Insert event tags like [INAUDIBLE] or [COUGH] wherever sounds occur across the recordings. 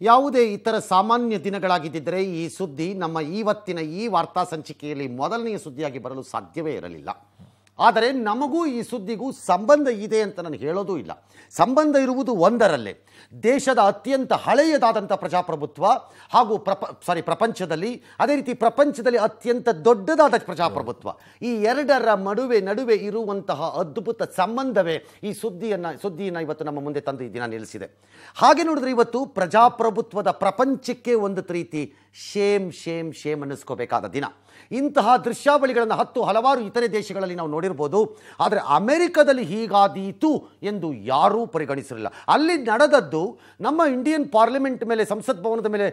ಯಾವುದೇ ಇತರ ಸಾಮಾನ್ಯ ದಿನಗಳಾಗಿದ್ದರೆ ಈ ಸುದ್ದಿ ನಮ್ಮ ಇವತ್ತಿನ ಈ ವಾರ್ತಾ ಸಂಚಿಕೆಯಲ್ಲಿ ಮೊದಲನೆಯ ಸುದ್ದಿಯಾಗಿ ಬರಲು ಸಾಧ್ಯವೇ ಇರಲಿಲ್ಲ. ಆದರೆ ನಮಗೂ ಈ ಸುದ್ದಿಗೂ ಸಂಬಂಧ ಇದೆ ಅಂತ ನಾನು ಹೇಳೋದೂ ಇಲ್ಲ. ಸಂಬಂಧ ಇರುವುದು ಒಂದರಲ್ಲೇ. ದೇಶದ ಅತ್ಯಂತ ಹಳೆಯದಾದಂಥ ಪ್ರಜಾಪ್ರಭುತ್ವ ಹಾಗೂ ಪ್ರಪ ಸಾರಿ ಪ್ರಪಂಚದಲ್ಲಿ, ಅದೇ ರೀತಿ ಪ್ರಪಂಚದಲ್ಲಿ ಅತ್ಯಂತ ದೊಡ್ಡದಾದ ಪ್ರಜಾಪ್ರಭುತ್ವ. ಈ ಎರಡರ ನಡುವೆ ನಡುವೆ ಇರುವಂತಹ ಅದ್ಭುತ ಸಂಬಂಧವೇ ಈ ಸುದ್ದಿಯನ್ನು ಸುದ್ದಿಯನ್ನು ಇವತ್ತು ನಮ್ಮ ಮುಂದೆ ತಂದು ಈ ದಿನ ನಿಲ್ಲಿಸಿದೆ. ಹಾಗೆ ನೋಡಿದ್ರೆ ಇವತ್ತು ಪ್ರಜಾಪ್ರಭುತ್ವದ ಪ್ರಪಂಚಕ್ಕೆ ಒಂದು ರೀತಿ ಶೇಮ್ ಶೇಮ್ ಶೇಮ್ ಅನ್ನಿಸ್ಕೋಬೇಕಾದ ದಿನ. ಇಂತಹ ದೃಶ್ಯಾವಳಿಗಳನ್ನು ಹತ್ತು ಹಲವಾರು ಇತರೆ ದೇಶಗಳಲ್ಲಿ ನಾವು ನೋಡಿರ್ಬೋದು. ಆದರೆ ಅಮೆರಿಕದಲ್ಲಿ ಹೀಗಾದೀತು ಎಂದು ಯಾರೂ ಪರಿಗಣಿಸಿರಲಿಲ್ಲ. ಅಲ್ಲಿ ನಡೆದದ್ದು ನಮ್ಮ ಇಂಡಿಯನ್ ಪಾರ್ಲಿಮೆಂಟ್ ಮೇಲೆ, ಸಂಸತ್ ಭವನದ ಮೇಲೆ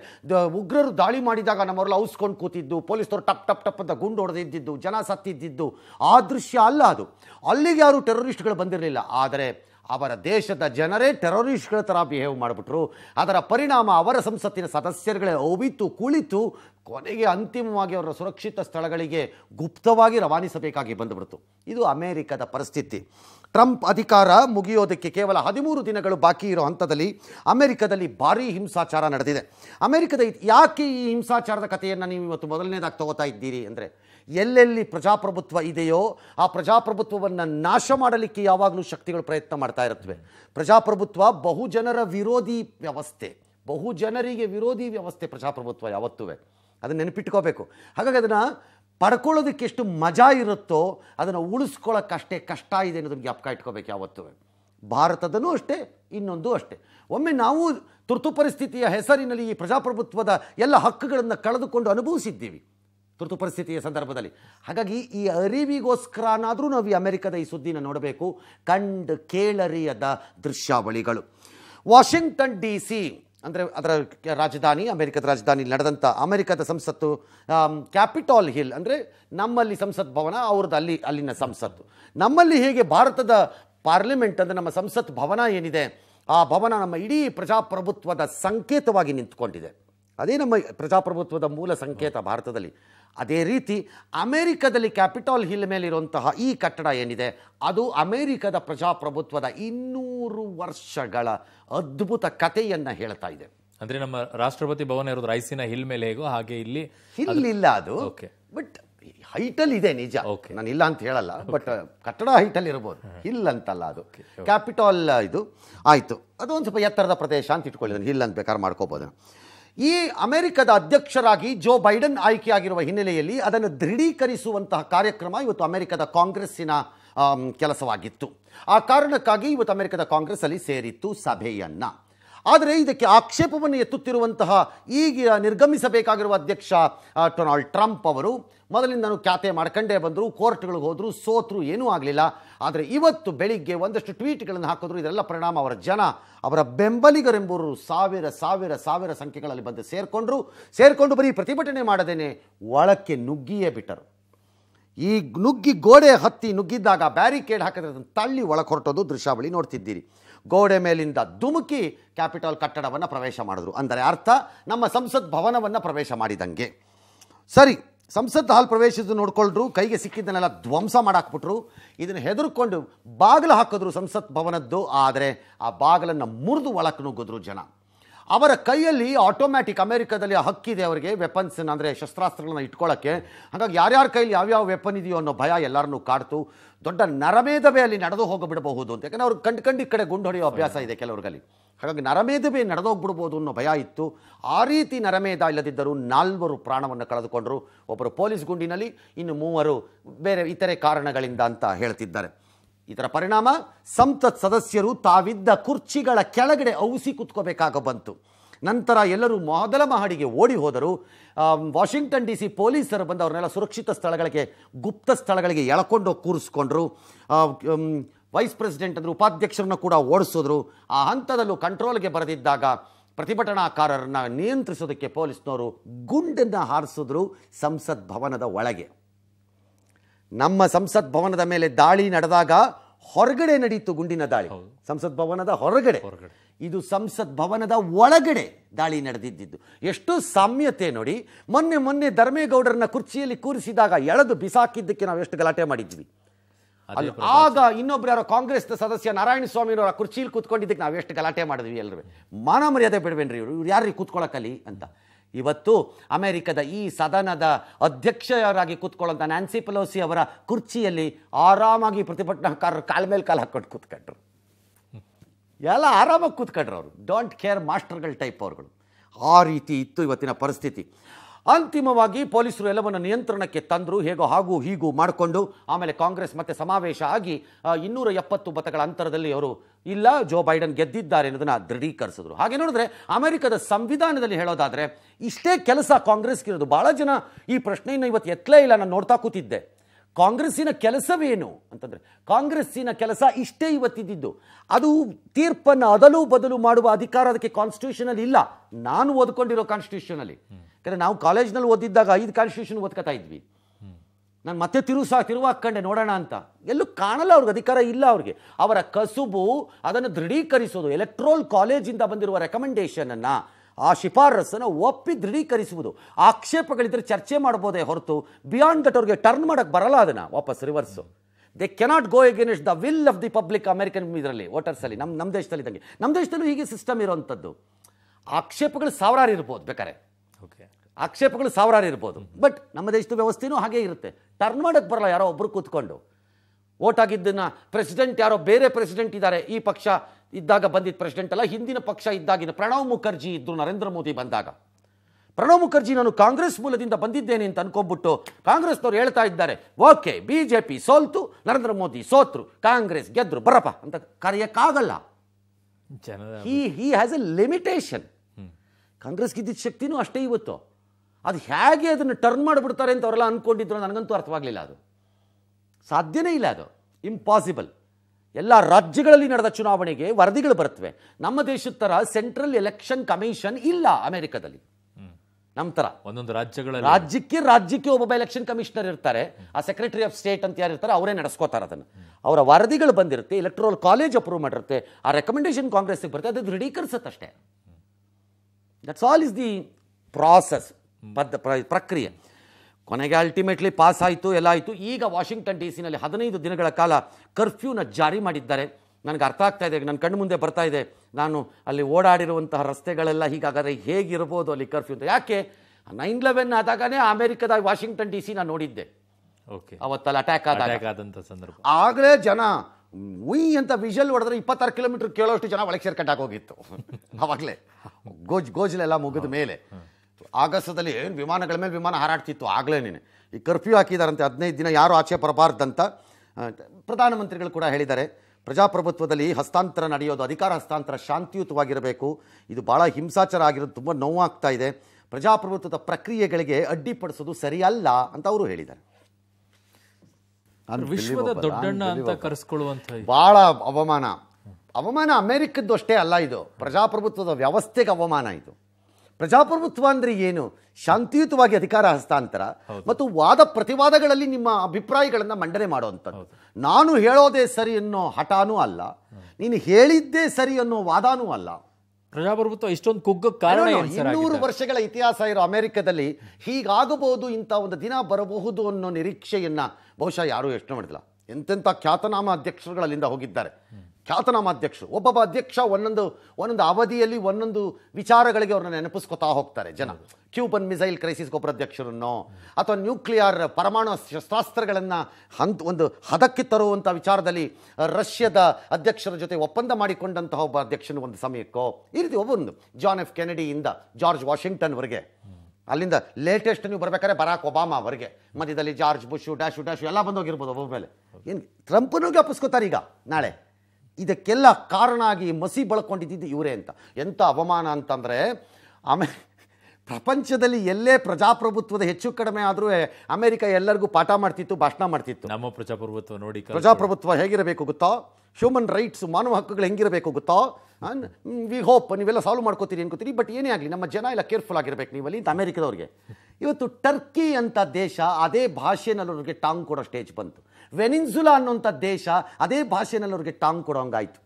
ಉಗ್ರರು ದಾಳಿ ಮಾಡಿದಾಗ ನಮ್ಮವರೆಲ್ಲ ಔಸ್ಕೊಂಡು ಕೂತಿದ್ದು ಪೊಲೀಸರು ಟಪ್ ಟಪ್ ಟಪ್ ಅಂತ ಗುಂಡು ಹೊಡೆದಿದ್ದಿದ್ದು ಜನ ಸತ್ತಿದ್ದಿದ್ದು, ಆ ದೃಶ್ಯ ಅಲ್ಲ ಅದು. ಅಲ್ಲಿಗೆ ಯಾರು ಟೆರರಿಸ್ಟ್ಗಳು ಬಂದಿರಲಿಲ್ಲ. ಆದರೆ ಅವರ ದೇಶದ ಜನರೇ ಟೆರರಿಸ್ಟ್ಗಳ ಥರ ಬಿಹೇವ್ ಮಾಡಿಬಿಟ್ರು. ಅದರ ಪರಿಣಾಮ ಅವರ ಸಂಸತ್ತಿನ ಸದಸ್ಯರುಗಳೇ ಅವಿತು ಕುಳಿತು ಕೊನೆಗೆ ಅಂತಿಮವಾಗಿ ಅವರ ಸುರಕ್ಷಿತ ಸ್ಥಳಗಳಿಗೆ ಗುಪ್ತವಾಗಿ ರವಾನಿಸಬೇಕಾಗಿ ಬಂದುಬಿಡ್ತು. ಇದು ಅಮೇರಿಕದ ಪರಿಸ್ಥಿತಿ. ಟ್ರಂಪ್ ಅಧಿಕಾರ ಮುಗಿಯೋದಕ್ಕೆ ಕೇವಲ ಹದಿಮೂರು ದಿನಗಳು ಬಾಕಿ ಇರೋ ಹಂತದಲ್ಲಿ ಅಮೆರಿಕದಲ್ಲಿ ಭಾರೀ ಹಿಂಸಾಚಾರ ನಡೆದಿದೆ. ಅಮೆರಿಕದ ಯಾಕೆ ಈ ಹಿಂಸಾಚಾರದ ಕಥೆಯನ್ನು ನೀವು ಇವತ್ತು ಮೊದಲನೇದಾಗಿ ತಗೋತಾ ಇದ್ದೀರಿ ಅಂದರೆ ಎಲ್ಲೆಲ್ಲಿ ಪ್ರಜಾಪ್ರಭುತ್ವ ಇದೆಯೋ ಆ ಪ್ರಜಾಪ್ರಭುತ್ವವನ್ನು ನಾಶ ಮಾಡಲಿಕ್ಕೆ ಯಾವಾಗಲೂ ಶಕ್ತಿಗಳು ಪ್ರಯತ್ನ ಮಾಡ್ತಾ ಇರುತ್ತವೆ. ಪ್ರಜಾಪ್ರಭುತ್ವ ಬಹುಜನರ ವಿರೋಧಿ ವ್ಯವಸ್ಥೆ. ಬಹುಜನರಿಗೆ ವಿರೋಧಿ ವ್ಯವಸ್ಥೆ ಪ್ರಜಾಪ್ರಭುತ್ವ ಯಾವತ್ತೂ ಅದನ್ನು ನೆನಪಿಟ್ಕೋಬೇಕು. ಹಾಗಾಗಿ ಅದನ್ನು ಪಡ್ಕೊಳ್ಳೋದಕ್ಕೆ ಎಷ್ಟು ಮಜಾ ಇರುತ್ತೋ ಅದನ್ನು ಉಳಿಸ್ಕೊಳ್ಳೋಕ್ಕಷ್ಟೇ ಕಷ್ಟ ಇದೆ ಅನ್ನೋದನ್ನು ಜ್ಞಾಪಕ ಇಟ್ಕೋಬೇಕು ಯಾವತ್ತೂ ಭಾರತದನೂ ಅಷ್ಟೇ, ಇನ್ನೊಂದು ಅಷ್ಟೇ. ಒಮ್ಮೆ ನಾವು ತುರ್ತು ಪರಿಸ್ಥಿತಿಯ ಹೆಸರಿನಲ್ಲಿ ಈ ಪ್ರಜಾಪ್ರಭುತ್ವದ ಎಲ್ಲ ಹಕ್ಕುಗಳನ್ನು ಕಳೆದುಕೊಂಡು ಅನುಭವಿಸಿದ್ದೀವಿ. ತುರ್ತು ಪರಿಸ್ಥಿತಿಯ ಸಂದರ್ಭದಲ್ಲಿ. ಹಾಗಾಗಿ ಈ ಅರಿವಿಗೋಸ್ಕರನಾದರೂ ನಾವು ಈ ಅಮೆರಿಕದ ಈ ಸುದ್ದಿನ ನೋಡಬೇಕು. ಕಂಡು ಕೇಳರಿಯದ ದೃಶ್ಯಾವಳಿಗಳು. ವಾಷಿಂಗ್ಟನ್ ಡಿ ಸಿ ಅಂದರೆ ಅದರ ರಾಜಧಾನಿ, ಅಮೆರಿಕದ ರಾಜಧಾನಿ ನಡೆದಂಥ ಅಮೆರಿಕದ ಸಂಸತ್ತು ಕ್ಯಾಪಿಟಾಲ್ ಹಿಲ್ ಅಂದರೆ ನಮ್ಮಲ್ಲಿ ಸಂಸತ್ ಭವನ, ಅವ್ರದ್ದು ಅಲ್ಲಿ, ಅಲ್ಲಿನ ಸಂಸತ್ತು. ನಮ್ಮಲ್ಲಿ ಹೇಗೆ ಭಾರತದ ಪಾರ್ಲಿಮೆಂಟ್ ಅಂದರೆ ನಮ್ಮ ಸಂಸತ್ ಭವನ ಏನಿದೆ, ಆ ಭವನ ನಮ್ಮ ಇಡೀ ಪ್ರಜಾಪ್ರಭುತ್ವದ ಸಂಕೇತವಾಗಿ ನಿಂತ್ಕೊಂಡಿದೆ. ಅದೇ ನಮ್ಮ ಪ್ರಜಾಪ್ರಭುತ್ವದ ಮೂಲ ಸಂಕೇತ ಭಾರತದಲ್ಲಿ. ಅದೇ ರೀತಿ ಅಮೇರಿಕದಲ್ಲಿ ಕ್ಯಾಪಿಟಾಲ್ ಹಿಲ್ ಮೇಲಿರುವಂತಹ ಈ ಕಟ್ಟಡ ಏನಿದೆ ಅದು ಅಮೇರಿಕದ ಪ್ರಜಾಪ್ರಭುತ್ವದ ಇನ್ನೂರು ವರ್ಷಗಳ ಅದ್ಭುತ ಕಥೆಯನ್ನು ಹೇಳ್ತಾ ಇದೆ. ಅಂದ್ರೆ ನಮ್ಮ ರಾಷ್ಟ್ರಪತಿ ಭವನ ಇರೋದು ರೈಸಿನ ಹಿಲ್ ಮೇಲೆ ಹೇಗೋ ಹಾಗೆ ಇಲ್ಲಿ ಹಿಲ್ ಇಲ್ಲ ಅದು. ಓಕೆ ಬಟ್ ಹೈಟಲ್ ಇದೆ ನಿಜ. ನಾನು ಇಲ್ಲ ಅಂತ ಹೇಳಲ್ಲ ಬಟ್ ಕಟ್ಟಡ ಹೈಟಲ್ ಇರ್ಬೋದು. ಹಿಲ್ ಅಂತಲ್ಲ ಅದು. ಕ್ಯಾಪಿಟಲ್ ಇದು. ಆಯಿತು. ಅದು ಒಂದು ಸ್ವಲ್ಪ ಎತ್ತರದ ಪ್ರದೇಶ ಅಂತ ಇಟ್ಕೊಳ್ಳಿ. ಹಿಲ್ ಅಂತ ಬೇಕಾದ್ರೆ ಮಾಡ್ಕೋಬೋದು ಈ ಅಮೆರಿಕದ ಅಧ್ಯಕ್ಷರಾಗಿ ಜೋ ಬೈಡನ್ ಆಯ್ಕೆಯಾಗಿರುವ ಹಿನ್ನೆಲೆಯಲ್ಲಿ ಅದನ್ನು ದೃಢೀಕರಿಸುವಂತಹ ಕಾರ್ಯಕ್ರಮ ಇವತ್ತು ಅಮೆರಿಕದ ಕಾಂಗ್ರೆಸ್ಸಿನ ಕೆಲಸವಾಗಿತ್ತು. ಆ ಕಾರಣಕ್ಕಾಗಿ ಇವತ್ತು ಅಮೆರಿಕದ ಕಾಂಗ್ರೆಸ್ ಅಲ್ಲಿ ಸೇರಿತ್ತು ಸಭೆಯನ್ನ. ಆದರೆ ಇದಕ್ಕೆ ಆಕ್ಷೇಪವನ್ನು ಎತ್ತುತ್ತಿರುವಂತಹ ಈಗ ನಿರ್ಗಮಿಸಬೇಕಾಗಿರುವ ಅಧ್ಯಕ್ಷ ಡೊನಾಲ್ಡ್ ಟ್ರಂಪ್ ಅವರು ಮೊದಲಿಂದನೂ ಖ್ಯಾತೆ ಮಾಡ್ಕೊಂಡೇ ಬಂದರು, ಕೋರ್ಟ್ಗಳಿಗೆ ಹೋದರು, ಸೋತರು ಏನೂ ಆಗಲಿಲ್ಲ. ಆದರೆ ಇವತ್ತು ಬೆಳಿಗ್ಗೆ ಒಂದಷ್ಟು ಟ್ವೀಟ್ಗಳನ್ನು ಹಾಕಿದ್ರು. ಇದೆಲ್ಲ ಪರಿಣಾಮ ಅವರ ಜನ. ಅವರ ಬೆಂಬಲಿಗರೆಂಬುವರು ಸಾವಿರ ಸಾವಿರ ಸಾವಿರ ಸಂಖ್ಯೆಗಳಲ್ಲಿ ಬಂದು ಸೇರಿಕೊಂಡ್ರು. ಸೇರಿಕೊಂಡು ಬರೀ ಪ್ರತಿಭಟನೆ ಮಾಡದೇನೆ ಒಳಕ್ಕೆ ನುಗ್ಗಿಯೇ ಬಿಟ್ಟರು. ಈ ನುಗ್ಗಿ ಗೋಡೆ ಹತ್ತಿ ನುಗ್ಗಿದ್ದಾಗ ಬ್ಯಾರಿಕೇಡ್ ಹಾಕಿದ್ರೆ ಅದನ್ನು ತಳ್ಳಿ ಒಳಗೆ ಹೊರಟೋದು ದೃಶ್ಯಾವಳಿ ನೋಡ್ತಿದ್ದೀರಿ. ಗೋಡೆ ಮೇಲಿಂದ ಧುಮುಕಿ ಕ್ಯಾಪಿಟಲ್ ಕಟ್ಟಡವನ್ನು ಪ್ರವೇಶ ಮಾಡಿದ್ರು. ಅಂದರೆ ಅರ್ಥ, ನಮ್ಮ ಸಂಸತ್ ಭವನವನ್ನು ಪ್ರವೇಶ ಮಾಡಿದಂಗೆ. ಸರಿ, ಸಂಸತ್ ಹಾಲ್ ಪ್ರವೇಶಿದ್ದು ನೋಡ್ಕೊಂಡ್ರು ಕೈಗೆ ಸಿಕ್ಕಿದ್ದನ್ನೆಲ್ಲ ಧ್ವಂಸ ಮಾಡಾಕ್ಬಿಟ್ರು. ಇದನ್ನು ಹೆದರ್ಕೊಂಡು ಬಾಗಿಲು ಹಾಕಿದ್ರು ಸಂಸತ್ ಭವನದ್ದು, ಆದರೆ ಆ ಬಾಗಿಲನ್ನು ಮುರಿದು ಒಳಕ್ಕೆ ನುಗ್ಗಿದ್ರು ಜನ. ಅವರ ಕೈಯಲ್ಲಿ ಆಟೋಮ್ಯಾಟಿಕ್ ಅಮೆರಿಕದಲ್ಲಿ ಹಕ್ಕಿದೆ ಅವರಿಗೆ ವೆಪನ್ಸ್ ಅಂದರೆ ಶಸ್ತ್ರಾಸ್ತ್ರಗಳನ್ನ ಇಟ್ಕೊಳ್ಳೋಕ್ಕೆ ಹಾಗಾಗಿ ಯಾರ್ಯಾರ ಕೈಯಲ್ಲಿ ಯಾವ್ಯಾವ ವೆಪನ್ ಇದೆಯೋ ಅನ್ನೋ ಭಯ ಎಲ್ಲರನ್ನೂ ಕಾಡ್ತು. ದೊಡ್ಡ ನರಮೇಧವೇ ಅಲ್ಲಿ ನಡೆದು ಹೋಗಿಬಿಡಬಹುದು ಅಂತ. ಯಾಕಂದರೆ ಅವ್ರು ಕಂಡು ಕಂಡು ಈ ಕಡೆ ಗುಂಡು ಹೊಡೆಯೋ ಅಭ್ಯಾಸ ಇದೆ ಕೆಲವ್ರಿಗಲ್ಲಿ. ಹಾಗಾಗಿ ನರಮೇಧವೇ ನಡೆದೋಗ್ಬಿಡ್ಬೋದು ಅನ್ನೋ ಭಯ ಇತ್ತು. ಆ ರೀತಿ ನರಮೇಧ ಇಲ್ಲದಿದ್ದರೂ ನಾಲ್ವರು ಪ್ರಾಣವನ್ನು ಕಳೆದುಕೊಂಡರು. ಒಬ್ಬರು ಪೊಲೀಸ್ ಗುಂಡಿನಲ್ಲಿ, ಇನ್ನು ಮೂವರು ಬೇರೆ ಇತರೆ ಕಾರಣಗಳಿಂದ ಅಂತ ಹೇಳ್ತಿದ್ದಾರೆ. ಇದರ ಪರಿಣಾಮ ಸಂಸತ್ ಸದಸ್ಯರು ತಾವಿದ್ದ ಕುರ್ಚಿಗಳ ಕೆಳಗಡೆ ಔಸಿ ಕುತ್ಕೋಬೇಕಾಗ ಬಂತು. ನಂತರ ಎಲ್ಲರೂ ಮೊದಲ ಮಹಡಿಗೆ ಓಡಿ ಹೋದರು. ವಾಷಿಂಗ್ಟನ್ ಡಿ ಸಿ ಪೊಲೀಸರು ಬಂದು ಅವ್ರನ್ನೆಲ್ಲ ಸುರಕ್ಷಿತ ಸ್ಥಳಗಳಿಗೆ, ಗುಪ್ತ ಸ್ಥಳಗಳಿಗೆ ಎಳ್ಕೊಂಡು ಕೂರಿಸ್ಕೊಂಡ್ರು. ವೈಸ್ ಪ್ರೆಸಿಡೆಂಟ್ ಅಂದರು ಉಪಾಧ್ಯಕ್ಷರನ್ನ ಕೂಡ ಓಡಿಸಿದ್ರು. ಆ ಹಂತದಲ್ಲೂ ಕಂಟ್ರೋಲ್ಗೆ ಬರೆದಿದ್ದಾಗ ಪ್ರತಿಭಟನಾಕಾರರನ್ನು ನಿಯಂತ್ರಿಸೋದಕ್ಕೆ ಪೊಲೀಸ್ನವರು ಗುಂಡನ್ನು ಹಾರಿಸಿದ್ರು ಸಂಸತ್ ಭವನದ ಒಳಗೆ. ನಮ್ಮ ಸಂಸತ್ ಭವನದ ಮೇಲೆ ದಾಳಿ ನಡೆದಾಗ ಹೊರಗಡೆ ನಡೀತು ಗುಂಡಿನ ದಾಳಿ. ಸಂಸತ್ ಭವನದ ಹೊರಗಡೆ. ಇದು ಸಂಸತ್ ಭವನದ ಒಳಗಡೆ ದಾಳಿ ನಡೆದಿದ್ದು ಎಷ್ಟು ಸಾಮ್ಯತೆ ನೋಡಿ ಮೊನ್ನೆ ಮೊನ್ನೆ ಧರ್ಮೇಗೌಡರನ್ನ ಕುರ್ಚಿಯಲ್ಲಿ ಕೂರಿಸಿದಾಗ ಎಳೆದು ಬಿಸಾಕಿದ್ದಕ್ಕೆ ನಾವು ಎಷ್ಟು ಗಲಾಟೆ ಮಾಡಿದ್ವಿ. ಅಲ್ಲಿ ಆಗ ಇನ್ನೊಬ್ರು ಯಾರೋ ಕಾಂಗ್ರೆಸ್ ಸದಸ್ಯ ನಾರಾಯಣ ಸ್ವಾಮಿನವರ ಕುರ್ಚಿಯಲ್ಲಿ ಕೂತ್ಕೊಂಡಿದ್ದಕ್ಕೆ ನಾವು ಎಷ್ಟು ಗಲಾಟೆ ಮಾಡಿದ್ವಿ ಎಲ್ಲರೂ ಮಾನ ಮರ್ಯಾದೆ ಬಿಡಬೇನ್ರಿ ಇವರು. ಇವ್ರು ಯಾರಿಗೆ ಕೂತ್ಕೊಳ್ಳೋಕಲಿ ಅಂತ. ಇವತ್ತು ಅಮೆರಿಕದ ಈ ಸದನದ ಅಧ್ಯಕ್ಷರಾಗಿ ಕೂತ್ಕೊಳ್ಳೋಂಥ ನ್ಯಾನ್ಸಿ ಪೆಲೋಸಿ ಅವರ ಕುರ್ಚಿಯಲ್ಲಿ ಆರಾಮಾಗಿ ಪ್ರತಿಭಟನಾಕಾರರು ಕಾಲ ಮೇಲೆ ಕಾಲು ಹಾಕೊಂಡು ಕೂತ್ಕೊಂಡ್ರು. ಎಲ್ಲ ಆರಾಮಾಗಿ ಕೂತ್ಕೊಂಡ್ರು ಅವರು. ಡೋಂಟ್ ಕೇರ್ ಮಾಸ್ಟರ್ಗಳ ಟೈಪ್ ಅವ್ರುಗಳು. ಆ ರೀತಿ ಇತ್ತು ಇವತ್ತಿನ ಪರಿಸ್ಥಿತಿ. ಅಂತಿಮವಾಗಿ ಪೊಲೀಸರು ಎಲ್ಲವನ್ನು ನಿಯಂತ್ರಣಕ್ಕೆ ತಂದರು, ಹೇಗೋ ಹಾಗೂ ಹೀಗೂ ಮಾಡಿಕೊಂಡು, ಆಮೇಲೆ ಕಾಂಗ್ರೆಸ್ ಮತ್ತೆ ಸಮಾವೇಶ ಆಗಿ ಇನ್ನೂರ ಎಪ್ಪತ್ತು ಮತಗಳ ಅಂತರದಲ್ಲಿ ಅವರು ಇಲ್ಲ, ಜೋ ಬೈಡನ್ ಗೆದ್ದಿದ್ದಾರೆ ಅನ್ನೋದನ್ನ ದೃಢೀಕರಿಸಿದ್ರು. ಹಾಗೆ ನೋಡಿದ್ರೆ ಅಮೆರಿಕದ ಸಂವಿಧಾನದಲ್ಲಿ ಹೇಳೋದಾದರೆ, ಇಷ್ಟೇ ಕೆಲಸ ಕಾಂಗ್ರೆಸ್ಗಿರೋದು. ಭಾಳ ಜನ ಈ ಪ್ರಶ್ನೆಯನ್ನು ಇವತ್ತು ಎತ್ತಲೇ ಇಲ್ಲ, ನಾನು ನೋಡ್ತಾ ಕೂತಿದ್ದೆ. ಕಾಂಗ್ರೆಸ್ಸಿನ ಕೆಲಸವೇನು? ಅಂತಂದರೆ, ಕಾಂಗ್ರೆಸ್ಸಿನ ಕೆಲಸ ಇಷ್ಟೇ ಇವತ್ತಿದ್ದಿದ್ದು. ಅದು ತೀರ್ಪನ್ನು ಅದಲು ಬದಲು ಮಾಡುವ ಅಧಿಕಾರ ಅದಕ್ಕೆ ಕಾನ್ಸ್ಟಿಟ್ಯೂಷನಲ್ಲಿ ಇಲ್ಲ. ನಾನು ಓದ್ಕೊಂಡಿರೋ ಕಾನ್ಸ್ಟಿಟ್ಯೂಷನಲ್ಲಿ ಯಾಕಂದ್ರೆ ನಾವು ಕಾಲೇಜ್ನಲ್ಲಿ ಓದಿದ್ದಾಗ ಐದು ಕಾನ್ಸ್ಟಿಟ್ಯೂಷನ್ ಓದ್ಕೊತಾ ಇದ್ವಿ. ನಾನು ಮತ್ತೆ ತಿರುಸಾ ತಿರುವಾಕ್ಕಂಡೆ ನೋಡೋಣ ಅಂತ. ಎಲ್ಲೂ ಕಾಣಲ್ಲ ಅವ್ರಿಗೆ, ಅಧಿಕಾರ ಇಲ್ಲ ಅವ್ರಿಗೆ. ಅವರ ಕಸುಬು ಅದನ್ನು ದೃಢೀಕರಿಸೋದು ಎಲೆಕ್ಟ್ರೋಲ್ ಕಾಲೇಜಿಂದ ಬಂದಿರುವ ರೆಕಮೆಂಡೇಶನನ್ನು ಆ ಶಿಫಾರಸನ್ನು ಒಪ್ಪಿ ದೃಢೀಕರಿಸುವುದು. ಆಕ್ಷೇಪಗಳಿದ್ದರೆ ಚರ್ಚೆ ಮಾಡ್ಬೋದೇ ಹೊರತು ಬಿಯಾಂಡ್ ದಟ್ ಅವ್ರಿಗೆ ಟರ್ನ್ ಮಾಡೋಕ್ಕೆ ಬರಲ್ಲ ಅದನ್ನು, ವಾಪಸ್ reverse they cannot go against the will of the public American ಇದರಲ್ಲಿ ವೋಟರ್ಸಲ್ಲಿ ನಮ್ಮ ನಮ್ಮ ದೇಶದಲ್ಲಿ ಇದ್ದಂಗೆ ನಮ್ಮ ದೇಶದಲ್ಲೂ ಹೀಗೆ ಸಿಸ್ಟಮ್ ಇರೋವಂಥದ್ದು ಆಕ್ಷೇಪಗಳು ಸಾವಿರಾರು ಇರ್ಬೋದು ಬೇಕಾರೆ ಆಕ್ಷೇಪಗಳು ಸಾವಿರಾರು ಇರ್ಬೋದು. ಬಟ್ ನಮ್ಮ ದೇಶದ ವ್ಯವಸ್ಥೆನೂ ಹಾಗೆ ಇರುತ್ತೆ. ಟರ್ನ್ ಮಾಡೋಕ್ಕೆ ಬರಲ್ಲ ಯಾರೋ ಒಬ್ಬರು ಕೂತ್ಕೊಂಡು. ವೋಟ್ ಆಗಿದ್ದನ್ನ ಪ್ರೆಸಿಡೆಂಟ್ ಯಾರೋ ಬೇರೆ ಪ್ರೆಸಿಡೆಂಟ್ ಇದ್ದಾರೆ. ಈ ಪಕ್ಷ ಇದ್ದಾಗ ಬಂದಿದ್ದ ಪ್ರೆಸಿಡೆಂಟ್ ಅಲ್ಲ ಹಿಂದಿನ ಪಕ್ಷ ಇದ್ದಾಗಿನ ಪ್ರಣವ್ ಮುಖರ್ಜಿ ಇದ್ದರು ನರೇಂದ್ರ ಮೋದಿ ಬಂದಾಗ. ಪ್ರಣವ್ ಮುಖರ್ಜಿ ನಾನು ಕಾಂಗ್ರೆಸ್ ಮೂಲದಿಂದ ಬಂದಿದ್ದೇನೆ ಅಂತ ಅನ್ಕೊಂಡ್ಬಿಟ್ಟು ಕಾಂಗ್ರೆಸ್ನವ್ರು ಹೇಳ್ತಾ ಇದ್ದಾರೆ ಓಕೆ ಬಿ ಜೆ ಪಿ ಸೋಲ್ತು ನರೇಂದ್ರ ಮೋದಿ ಸೋತ್ರು ಕಾಂಗ್ರೆಸ್ ಗೆದ್ರು ಬರಪ್ಪ ಅಂತ ಕರೆಯೋಕ್ಕಾಗಲ್ಲ. ಜನ he he has a limitation ಇದ್ದಿದ್ದ ಶಕ್ತಿನೂ ಅಷ್ಟೇ ಇವತ್ತು. ಅದು ಹೇಗೆ ಅದನ್ನು ಟರ್ನ್ ಮಾಡಿಬಿಡ್ತಾರೆ ಅಂತ ಅವರೆಲ್ಲ ಅಂದ್ಕೊಂಡಿದ್ರು ನನಗಂತೂ ಅರ್ಥವಾಗಲಿಲ್ಲ ಅದು. ಸಾಧ್ಯನೇ ಇಲ್ಲ ಅದು. ಇಂಪಾಸಿಬಲ್ ಎಲ್ಲ ರಾಜ್ಯಗಳಲ್ಲಿ ನಡೆದ ಚುನಾವಣೆಗೆ ವರದಿಗಳು ಬರ್ತವೆ ನಮ್ಮ ದೇಶದ ಥರ ಸೆಂಟ್ರಲ್ ಎಲೆಕ್ಷನ್ ಕಮಿಷನ್ ಇಲ್ಲ ಅಮೆರಿಕದಲ್ಲಿ. ನಮ್ಮ ಥರ. ಒಂದೊಂದು ರಾಜ್ಯಗಳ ರಾಜ್ಯಕ್ಕೆ ರಾಜ್ಯಕ್ಕೆ ಒಬ್ಬೊಬ್ಬ ಎಲೆಕ್ಷನ್ ಕಮಿಷನರ್ ಇರ್ತಾರೆ. ಆ ಸೆಕ್ರೆಟರಿ ಆಫ್ ಸ್ಟೇಟ್ ಅಂತ ಯಾರು ಇರ್ತಾರೆ ಅವರೇ ನಡೆಸ್ಕೋತಾರೆ ಅದನ್ನು. ಅವರ ವರದಿಗಳು ಬಂದಿರುತ್ತೆ ಎಲೆಕ್ಟ್ರೋಲ್ ಕಾಲೇಜ್ ಅಪ್ರೂವ್ ಮಾಡಿರುತ್ತೆ ಆ ರೆಕಮೆಂಡೇಶನ್ ಕಾಂಗ್ರೆಸ್ಗೆ ಬರುತ್ತೆ ಅದು ದೃಢೀಕರಿಸುತ್ತಷ್ಟೇ that's all is the process ಬದ್ಧ ಪ್ರ- ಪ್ರಕ್ರಿಯೆ. ಕೊನೆಗೆ ಅಲ್ಟಿಮೇಟ್ಲಿ ಪಾಸ್ ಆಯಿತು ಎಲ್ಲ ಆಯಿತು. ಈಗ ವಾಷಿಂಗ್ಟನ್ ಡಿ ಸಿನಲ್ಲಿ ಹದಿನೈದು ದಿನಗಳ ಕಾಲ ಕರ್ಫ್ಯೂನ ಜಾರಿ ಮಾಡಿದ್ದಾರೆ. ನನಗೆ ಅರ್ಥ ಆಗ್ತಾ ಇದೆ ನನ್ನ ಕಣ್ಣು ಮುಂದೆ ಬರ್ತಾ ಇದೆ. ನಾನು ಅಲ್ಲಿ ಓಡಾಡಿರುವಂತಹ ರಸ್ತೆಗಳೆಲ್ಲ ಹೀಗಾದರೆ ಹೇಗಿರ್ಬೋದು ಅಲ್ಲಿ ಕರ್ಫ್ಯೂ ಅಂತ. ಯಾಕೆ? ನೈನ್ ಲೆವೆನ್ ಆದಾಗನೇ ಅಮೆರಿಕದ ವಾಷಿಂಗ್ಟನ್ ಡಿ ಸಿ ನಾನು ನೋಡಿದ್ದೆ. ಓಕೆ ಅವತ್ತಲ್ಲಿ ಅಟ್ಯಾಕ್ ಆದಂತ ಸಂದರ್ಭ. ಆಗಲೇ ಜನ ಉಯ್ ಅಂತ ವಿಷಲ್ ಹೊಡೆದ್ರೆ ಇಪ್ಪತ್ತಾರು ಕಿಲೋಮೀಟರ್ ಕೇಳೋಷ್ಟು ಜನ ಒಳಗೆ ಸೇರ್ಕೊಂಡಾಗ ಹೋಗಿತ್ತು. [LAUGHS] ಅವಾಗಲೇ. ಗೋಜ್ ಗೋಜ್ಲೆಲ್ಲ ಮುಗಿದ ಮೇಲೆ. ಆಗಸದಲ್ಲಿ ಏನು ವಿಮಾನಗಳ ಮೇಲೆ ವಿಮಾನ ಹಾರಾಡ್ತಿತ್ತು? ಆಗಲೇ ನೀನು. ಈ ಕರ್ಫ್ಯೂ ಹಾಕಿದಾರಂತೆ ಹದಿನೈದು ದಿನ ಯಾರು ಆಚೆ ಬರಬಾರ್ದಂತ ಪ್ರಧಾನಮಂತ್ರಿಗಳು ಕೂಡ ಹೇಳಿದ್ದಾರೆ. ಪ್ರಜಾಪ್ರಭುತ್ವದಲ್ಲಿ ಹಸ್ತಾಂತರ ನಡೆಯೋದು ಅಧಿಕಾರ ಹಸ್ತಾಂತರ ಶಾಂತಿಯುತವಾಗಿರಬೇಕು. ಇದು ಭಾಳ ಹಿಂಸಾಚಾರ ಆಗಿರೋದು ತುಂಬ ನೋವಾಗ್ತಾ ಇದೆ. ಪ್ರಜಾಪ್ರಭುತ್ವದ ಪ್ರಕ್ರಿಯೆಗಳಿಗೆ ಅಡ್ಡಿಪಡಿಸೋದು ಸರಿಯಲ್ಲ ಅಂತ ಅವರು ಹೇಳಿದ್ದಾರೆ. ವಿಶ್ವದ ದೊಡ್ಡಣ್ಣ ಅಂತ ಕರೆಸ್ಕೊಳ್ಳುವಂತ ಬಹಳ ಅವಮಾನ. ಅವಮಾನ ಅಮೆರಿಕದ್ದು ಅಷ್ಟೇ ಅಲ್ಲ ಇದು. ಪ್ರಜಾಪ್ರಭುತ್ವದ ವ್ಯವಸ್ಥೆಗೆ ಅವಮಾನ ಇದು. ಪ್ರಜಾಪ್ರಭುತ್ವ ಅಂದ್ರೆ ಏನು? ಶಾಂತಿಯುತವಾಗಿ ಅಧಿಕಾರ ಹಸ್ತಾಂತರ ಮತ್ತು ವಾದ ಪ್ರತಿವಾದಗಳಲ್ಲಿ ನಿಮ್ಮ ಅಭಿಪ್ರಾಯಗಳನ್ನು ಮಂಡನೆ ಮಾಡುವಂಥದ್ದು. ನಾನು ಹೇಳೋದೇ ಸರಿ ಅನ್ನೋ ಹಠಾನೂ ಅಲ್ಲ. ನೀನು ಹೇಳಿದ್ದೇ ಸರಿ ಅನ್ನೋ ವಾದಾನೂ ಅಲ್ಲ. ಪ್ರಜಾಪ್ರಭುತ್ವ ಇಷ್ಟೊಂದು ಕುಗ್ಗ ಕಾರಣ ಇನ್ನೂರು ವರ್ಷಗಳ ಇತಿಹಾಸ ಇರೋ ಅಮೆರಿಕದಲ್ಲಿ ಹೀಗಾಗಬಹುದು ಇಂಥ ಒಂದು ದಿನ ಬರಬಹುದು ಅನ್ನೋ ನಿರೀಕ್ಷೆಯನ್ನ ಬಹುಶಃ ಯಾರೂ ಯೋಚನೆ ಮಾಡಿಲ್ಲ. ಎಂತೆಂಥ ಖ್ಯಾತನಾಮ ಅಧ್ಯಕ್ಷರುಗಳಲ್ಲಿಂದ ಹೋಗಿದ್ದಾರೆ. ಖ್ಯಾತನಾಮ ಅಧ್ಯಕ್ಷರು ಒಬ್ಬೊಬ್ಬ ಅಧ್ಯಕ್ಷ ಒಂದೊಂದು ಒಂದೊಂದು ಅವಧಿಯಲ್ಲಿ ಒಂದೊಂದು ವಿಚಾರಗಳಿಗೆ ಅವ್ರನ್ನ ನೆನಪಿಸ್ಕೊತಾ ಹೋಗ್ತಾರೆ ಜನ. ಕ್ಯೂಬನ್ ಮಿಸೈಲ್ ಕ್ರೈಸಿಸ್ ಒಬ್ಬರ ಅಧ್ಯಕ್ಷರನ್ನು ಅಥವಾ ನ್ಯೂಕ್ಲಿಯರ್ ಪರಮಾಣು ಶಸ್ತ್ರಾಸ್ತ್ರಗಳನ್ನು ಹಂತ ಒಂದು ಹದಕ್ಕೆ ತರುವಂಥ ವಿಚಾರದಲ್ಲಿ ರಷ್ಯಾದ ಅಧ್ಯಕ್ಷರ ಜೊತೆ ಒಪ್ಪಂದ ಮಾಡಿಕೊಂಡಂತಹ ಒಬ್ಬ ಅಧ್ಯಕ್ಷನ ಒಂದು ಸಮಯಕ್ಕೋ, ಈ ರೀತಿ ಒಬ್ಬೊಂದು. ಜಾನ್ ಎಫ್ ಕೆನಡಿಯಿಂದ ಜಾರ್ಜ್ ವಾಷಿಂಗ್ಟನ್ವರೆಗೆ ಅಲ್ಲಿಂದ ಲೇಟೆಸ್ಟ್ ನೀವು ಬರ್ಬೇಕಾದ್ರೆ ಬರಾಕ್ ಒಬಾಮಾ ಅವರಿಗೆ ಮಧ್ಯದಲ್ಲಿ ಜಾರ್ಜ್ ಬುಷು, ಡ್ಯಾಶು ಡ್ಯಾಶು, ಎಲ್ಲ ಬಂದೋಗಿರ್ಬೋದು ಒಬ್ಬ ಮೇಲೆ. ಏನು, ಟ್ರಂಪ್ನೂ ಜ್ಞಾಪಿಸ್ಕೋತಾರೆ ಈಗ ನಾಳೆ. ಇದಕ್ಕೆಲ್ಲ ಕಾರಣ ಆಗಿ ಮಸಿ ಬಳಕೊಂಡಿದ್ದು ಇವರೇ ಅಂತ. ಎಂಥ ಅವಮಾನ ಅಂತಂದರೆ ಆಮೇ ಪ್ರಪಂಚದಲ್ಲಿ ಎಲ್ಲೇ ಪ್ರಜಾಪ್ರಭುತ್ವದ ಹೆಚ್ಚು ಕಡಿಮೆ ಆದರೂ ಅಮೆರಿಕ ಎಲ್ಲರಿಗೂ ಪಾಠ ಮಾಡ್ತಿತ್ತು ಭಾಷಣ ಮಾಡ್ತಿತ್ತು. ನಮ್ಮ ಪ್ರಜಾಪ್ರಭುತ್ವ ನೋಡಿ ಪ್ರಜಾಪ್ರಭುತ್ವ ಹೇಗಿರಬೇಕು ಗೊತ್ತಾ? ಹ್ಯೂಮನ್ ರೈಟ್ಸ್ ಮಾನವ ಹಕ್ಕುಗಳು ಹೆಂಗಿರಬೇಕು ಗೊತ್ತಾ? ವಿ ಹೋಪ್ ನೀವೆಲ್ಲ ಸಾಲ್ವ್ ಮಾಡ್ಕೋತೀರಿ ಅನ್ಕೋತೀರಿ ಬಟ್ ಏನೇ ಆಗಲಿ ನಮ್ಮ ಜನ ಎಲ್ಲ ಕೇರ್ಫುಲ್ ಆಗಿರ್ಬೇಕು ನೀವಲ್ಲಿ ಅಂತ ಅಮೆರಿಕದವ್ರಿಗೆ. ಇವತ್ತು ಟರ್ಕಿ ಅಂತ ದೇಶ ಅದೇ ಭಾಷೆನಲ್ಲಿ ಅವ್ರಿಗೆ ಟಾಂಗ್ ಕೊಡೋ ಸ್ಟೇಜ್ ಬಂತು. ವೆನಿನ್ಸುಲಾ ಅನ್ನೋಂಥ ದೇಶ ಅದೇ ಭಾಷೆನಲ್ಲಿ ಅವ್ರಿಗೆ ಟಾಂಗ್ ಕೊಡೋ ಹಂಗಾಯ್ತು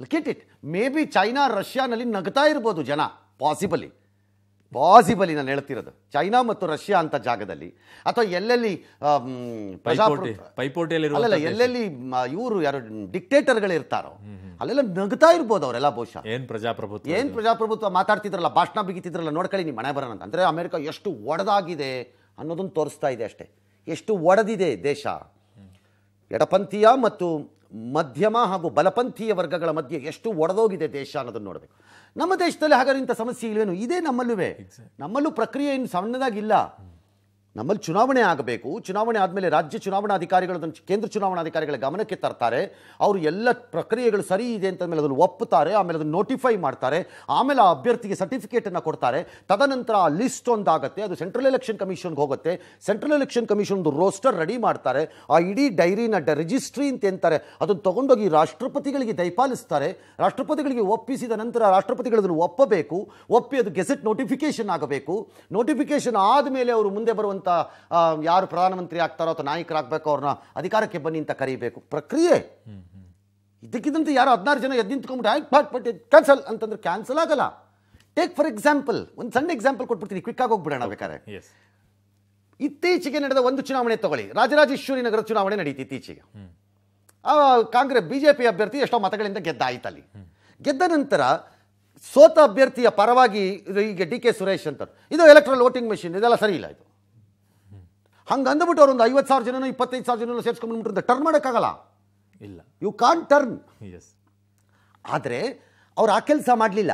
let it may be China ರಷ್ಯಾನಲ್ಲಿ ನಗ್ತಾ ಇರ್ಬೋದು ಜನ ಪಾಸಿಬಲಿ ಪಾಸಿಬಲಿ ನಾನು ಹೇಳ್ತಿರೋದು. ಚೈನಾ ಮತ್ತು ರಷ್ಯಾ ಅಂತ ಜಾಗದಲ್ಲಿ ಅಥವಾ ಎಲ್ಲೆಲ್ಲಿ ಅಲ್ಲಲ್ಲ ಎಲ್ಲೆಲ್ಲಿ ಇವರು ಯಾರು ಡಿಕ್ಟೇಟರ್ಗಳು ಇರ್ತಾರೋ ಅಲ್ಲೆಲ್ಲ ನಗ್ತಾ ಇರ್ಬೋದು ಅವರೆಲ್ಲ ಬಹುಶಃ. ಏನ್ ಪ್ರಜಾಪ್ರಭುತ್ವ ಏನ್ ಪ್ರಜಾಪ್ರಭುತ್ವ ಮಾತಾಡ್ತಿದ್ರಲ್ಲ ಭಾಷಣ ಬಿಗಿತಿದ್ರಲ್ಲ ನೋಡ್ಕೊಳ್ಳಿ ನಿಮ್ಮ ಮನೆ ಬರೋಣ ಅಂತ. ಅಂದ್ರೆ ಅಮೆರಿಕ ಎಷ್ಟು ಒಡೆದಾಗಿದೆ ಅನ್ನೋದನ್ನ ತೋರಿಸ್ತಾ ಇದೆ ಅಷ್ಟೇ. ಎಷ್ಟು ಒಡೆದಿದೆ ದೇಶ. ಎಡಪಂಥೀಯ ಮತ್ತು ಮಧ್ಯಮ ಹಾಗೂ ಬಲಪಂಥೀಯ ವರ್ಗಗಳ ಮಧ್ಯೆ ಎಷ್ಟು ಒಡೆದೋಗಿದೆ ದೇಶ ಅನ್ನೋದನ್ನು ನೋಡಬೇಕು. ನಮ್ಮ ದೇಶದಲ್ಲಿ ಹಾಗಾದ್ರೆ ಇಂಥ ಸಮಸ್ಯೆ ಇಲ್ವೇನು? ಇದೇ ನಮ್ಮಲ್ಲೂ ನಮ್ಮಲ್ಲೂ ಪ್ರಕ್ರಿಯೆ ಏನು ಸಣ್ಣದಾಗಿಲ್ಲ. ನಮ್ಮಲ್ಲಿ ಚುನಾವಣೆ ಆಗಬೇಕು. ಚುನಾವಣೆ ಆದಮೇಲೆ ರಾಜ್ಯ ಚುನಾವಣಾಧಿಕಾರಿಗಳು ಅದನ್ನು ಕೇಂದ್ರ ಚುನಾವಣಾಧಿಕಾರಿಗಳ ಗಮನಕ್ಕೆ ತರ್ತಾರೆ. ಅವರು ಎಲ್ಲ ಪ್ರಕ್ರಿಯೆಗಳು ಸರಿ ಇದೆ ಅಂತ ಮೇಲೆ ಅದನ್ನು ಒಪ್ಪುತ್ತಾರೆ ಆಮೇಲೆ ಅದನ್ನು ನೋಟಿಫೈ ಮಾಡ್ತಾರೆ, ಆಮೇಲೆ ಆ ಅಭ್ಯರ್ಥಿಗೆ ಸರ್ಟಿಫಿಕೇಟನ್ನು ಕೊಡ್ತಾರೆ. ತದನಂತರ ಆ ಲಿಸ್ಟ್ ಒಂದಾಗುತ್ತೆ, ಅದು ಸೆಂಟ್ರಲ್ ಎಲೆಕ್ಷನ್ ಕಮಿಷನ್ಗೆ ಹೋಗುತ್ತೆ. ಸೆಂಟ್ರಲ್ ಎಲೆಕ್ಷನ್ ಕಮಿಷನ್ ಒಂದು ರೋಸ್ಟರ್ ರೆಡಿ ಮಾಡ್ತಾರೆ. ಆ ಇಡೀ ಡೈರಿನ ಡ ರಿಜಿಸ್ಟ್ರಿ ಅಂತ ಅಂತಾರೆ. ಅದನ್ನು ತೊಗೊಂಡೋಗಿ ರಾಷ್ಟ್ರಪತಿಗಳಿಗೆ ದಯಪಾಲಿಸ್ತಾರೆ. ರಾಷ್ಟ್ರಪತಿಗಳಿಗೆ ಒಪ್ಪಿಸಿದ ನಂತರ ರಾಷ್ಟ್ರಪತಿಗಳು ಅದನ್ನು ಒಪ್ಪಬೇಕು. ಒಪ್ಪಿ ಅದು ಗೆಸೆಟ್ ನೋಟಿಫಿಕೇಶನ್ ಆಗಬೇಕು. ನೋಟಿಫಿಕೇಶನ್ ಆದಮೇಲೆ ಅವರು ಮುಂದೆ ಬರುವಂಥ ಆ, ಯಾರು ಪ್ರಧಾನಮಂತ್ರಿ ಆಗ್ತಾರೋ ಅಥವಾ ನಾಯಕರಾಗಬೇಕು ಅವ್ರನ್ನ ಅಧಿಕಾರಕ್ಕೆ ಬನ್ನಿ ಅಂತ ಕರೀಬೇಕು. ಪ್ರಕ್ರಿಯೆ. ಇದಕ್ಕಿದಂತೆ ಯಾರು ಹದಿನಾರು ಜನ ಎದ್ದು ನಿಂತ್ಕೊಂಡ್ಬಿಟ್ಟು ಆಯ್ತು ಬಟ್ ಬಟ್ ಕ್ಯಾನ್ಸಲ್ ಅಂತಂದ್ರೆ ಕ್ಯಾನ್ಸಲ್ ಆಗಲ್ಲ. ಟೇಕ್ ಫಾರ್ ಎಕ್ಸಾಂಪಲ್ ಒಂದು ಸಣ್ಣ ಎಕ್ಸಾಂಪಲ್ ಕೊಟ್ಬಿಡ್ತೀನಿ ಕ್ವಿಕ್ ಆಗಿ ಹೋಗ್ಬಿಡೋಣ ಬೇಕಾದ್ರೆ. ಎಸ್ ಇತ್ತೀಚೆಗೆ ನಡೆದ ಒಂದು ಚುನಾವಣೆ ತಗೊಳ್ಳಿ. ರಾಜರಾಜೇಶ್ವರಿ ನಗರ ಚುನಾವಣೆ ನಡೀತು ಇತ್ತೀಚೆಗೆ. ಕಾಂಗ್ರೆಸ್ ಬಿಜೆಪಿ ಅಭ್ಯರ್ಥಿ ಎಷ್ಟೋ ಮತಗಳಿಂದ ಗೆದ್ದಾಯ್ತು ಅಲ್ಲಿ ಗೆದ್ದ ನಂತರ ಸೋತ ಅಭ್ಯರ್ಥಿಯ ಪರವಾಗಿ ಈಗ ಡಿ ಕೆ ಸುರೇಶ್ ಅಂತ ಇದು ಎಲೆಕ್ಟ್ರಲ್ ವೋಟಿಂಗ್ ಮೆಷಿನ್ ಇದೆಲ್ಲ ಸರಿ ಇಲ್ಲ ಇದು. ಹಂಗೆ ಅಂದ್ಬಿಟ್ಟು ಅವ್ರು ಒಂದು ಐವತ್ತು ಸಾವಿರ ಜನನೂ ಇಪ್ಪತ್ತೈದು ಸಾವಿರ ಜನನೂ ಸೇರಿಸ್ಕೊಂಡ್ಬಿಟ್ಟು ಟರ್ನ್ ಮಾಡೋಕ್ಕಾಗಲ್ಲ? ಇಲ್ಲ. ಯು ಕಾನ್ ಟರ್ನ್ ಎಸ್ ಆದರೆ ಅವ್ರು ಆ ಕೆಲಸ ಮಾಡಲಿಲ್ಲ.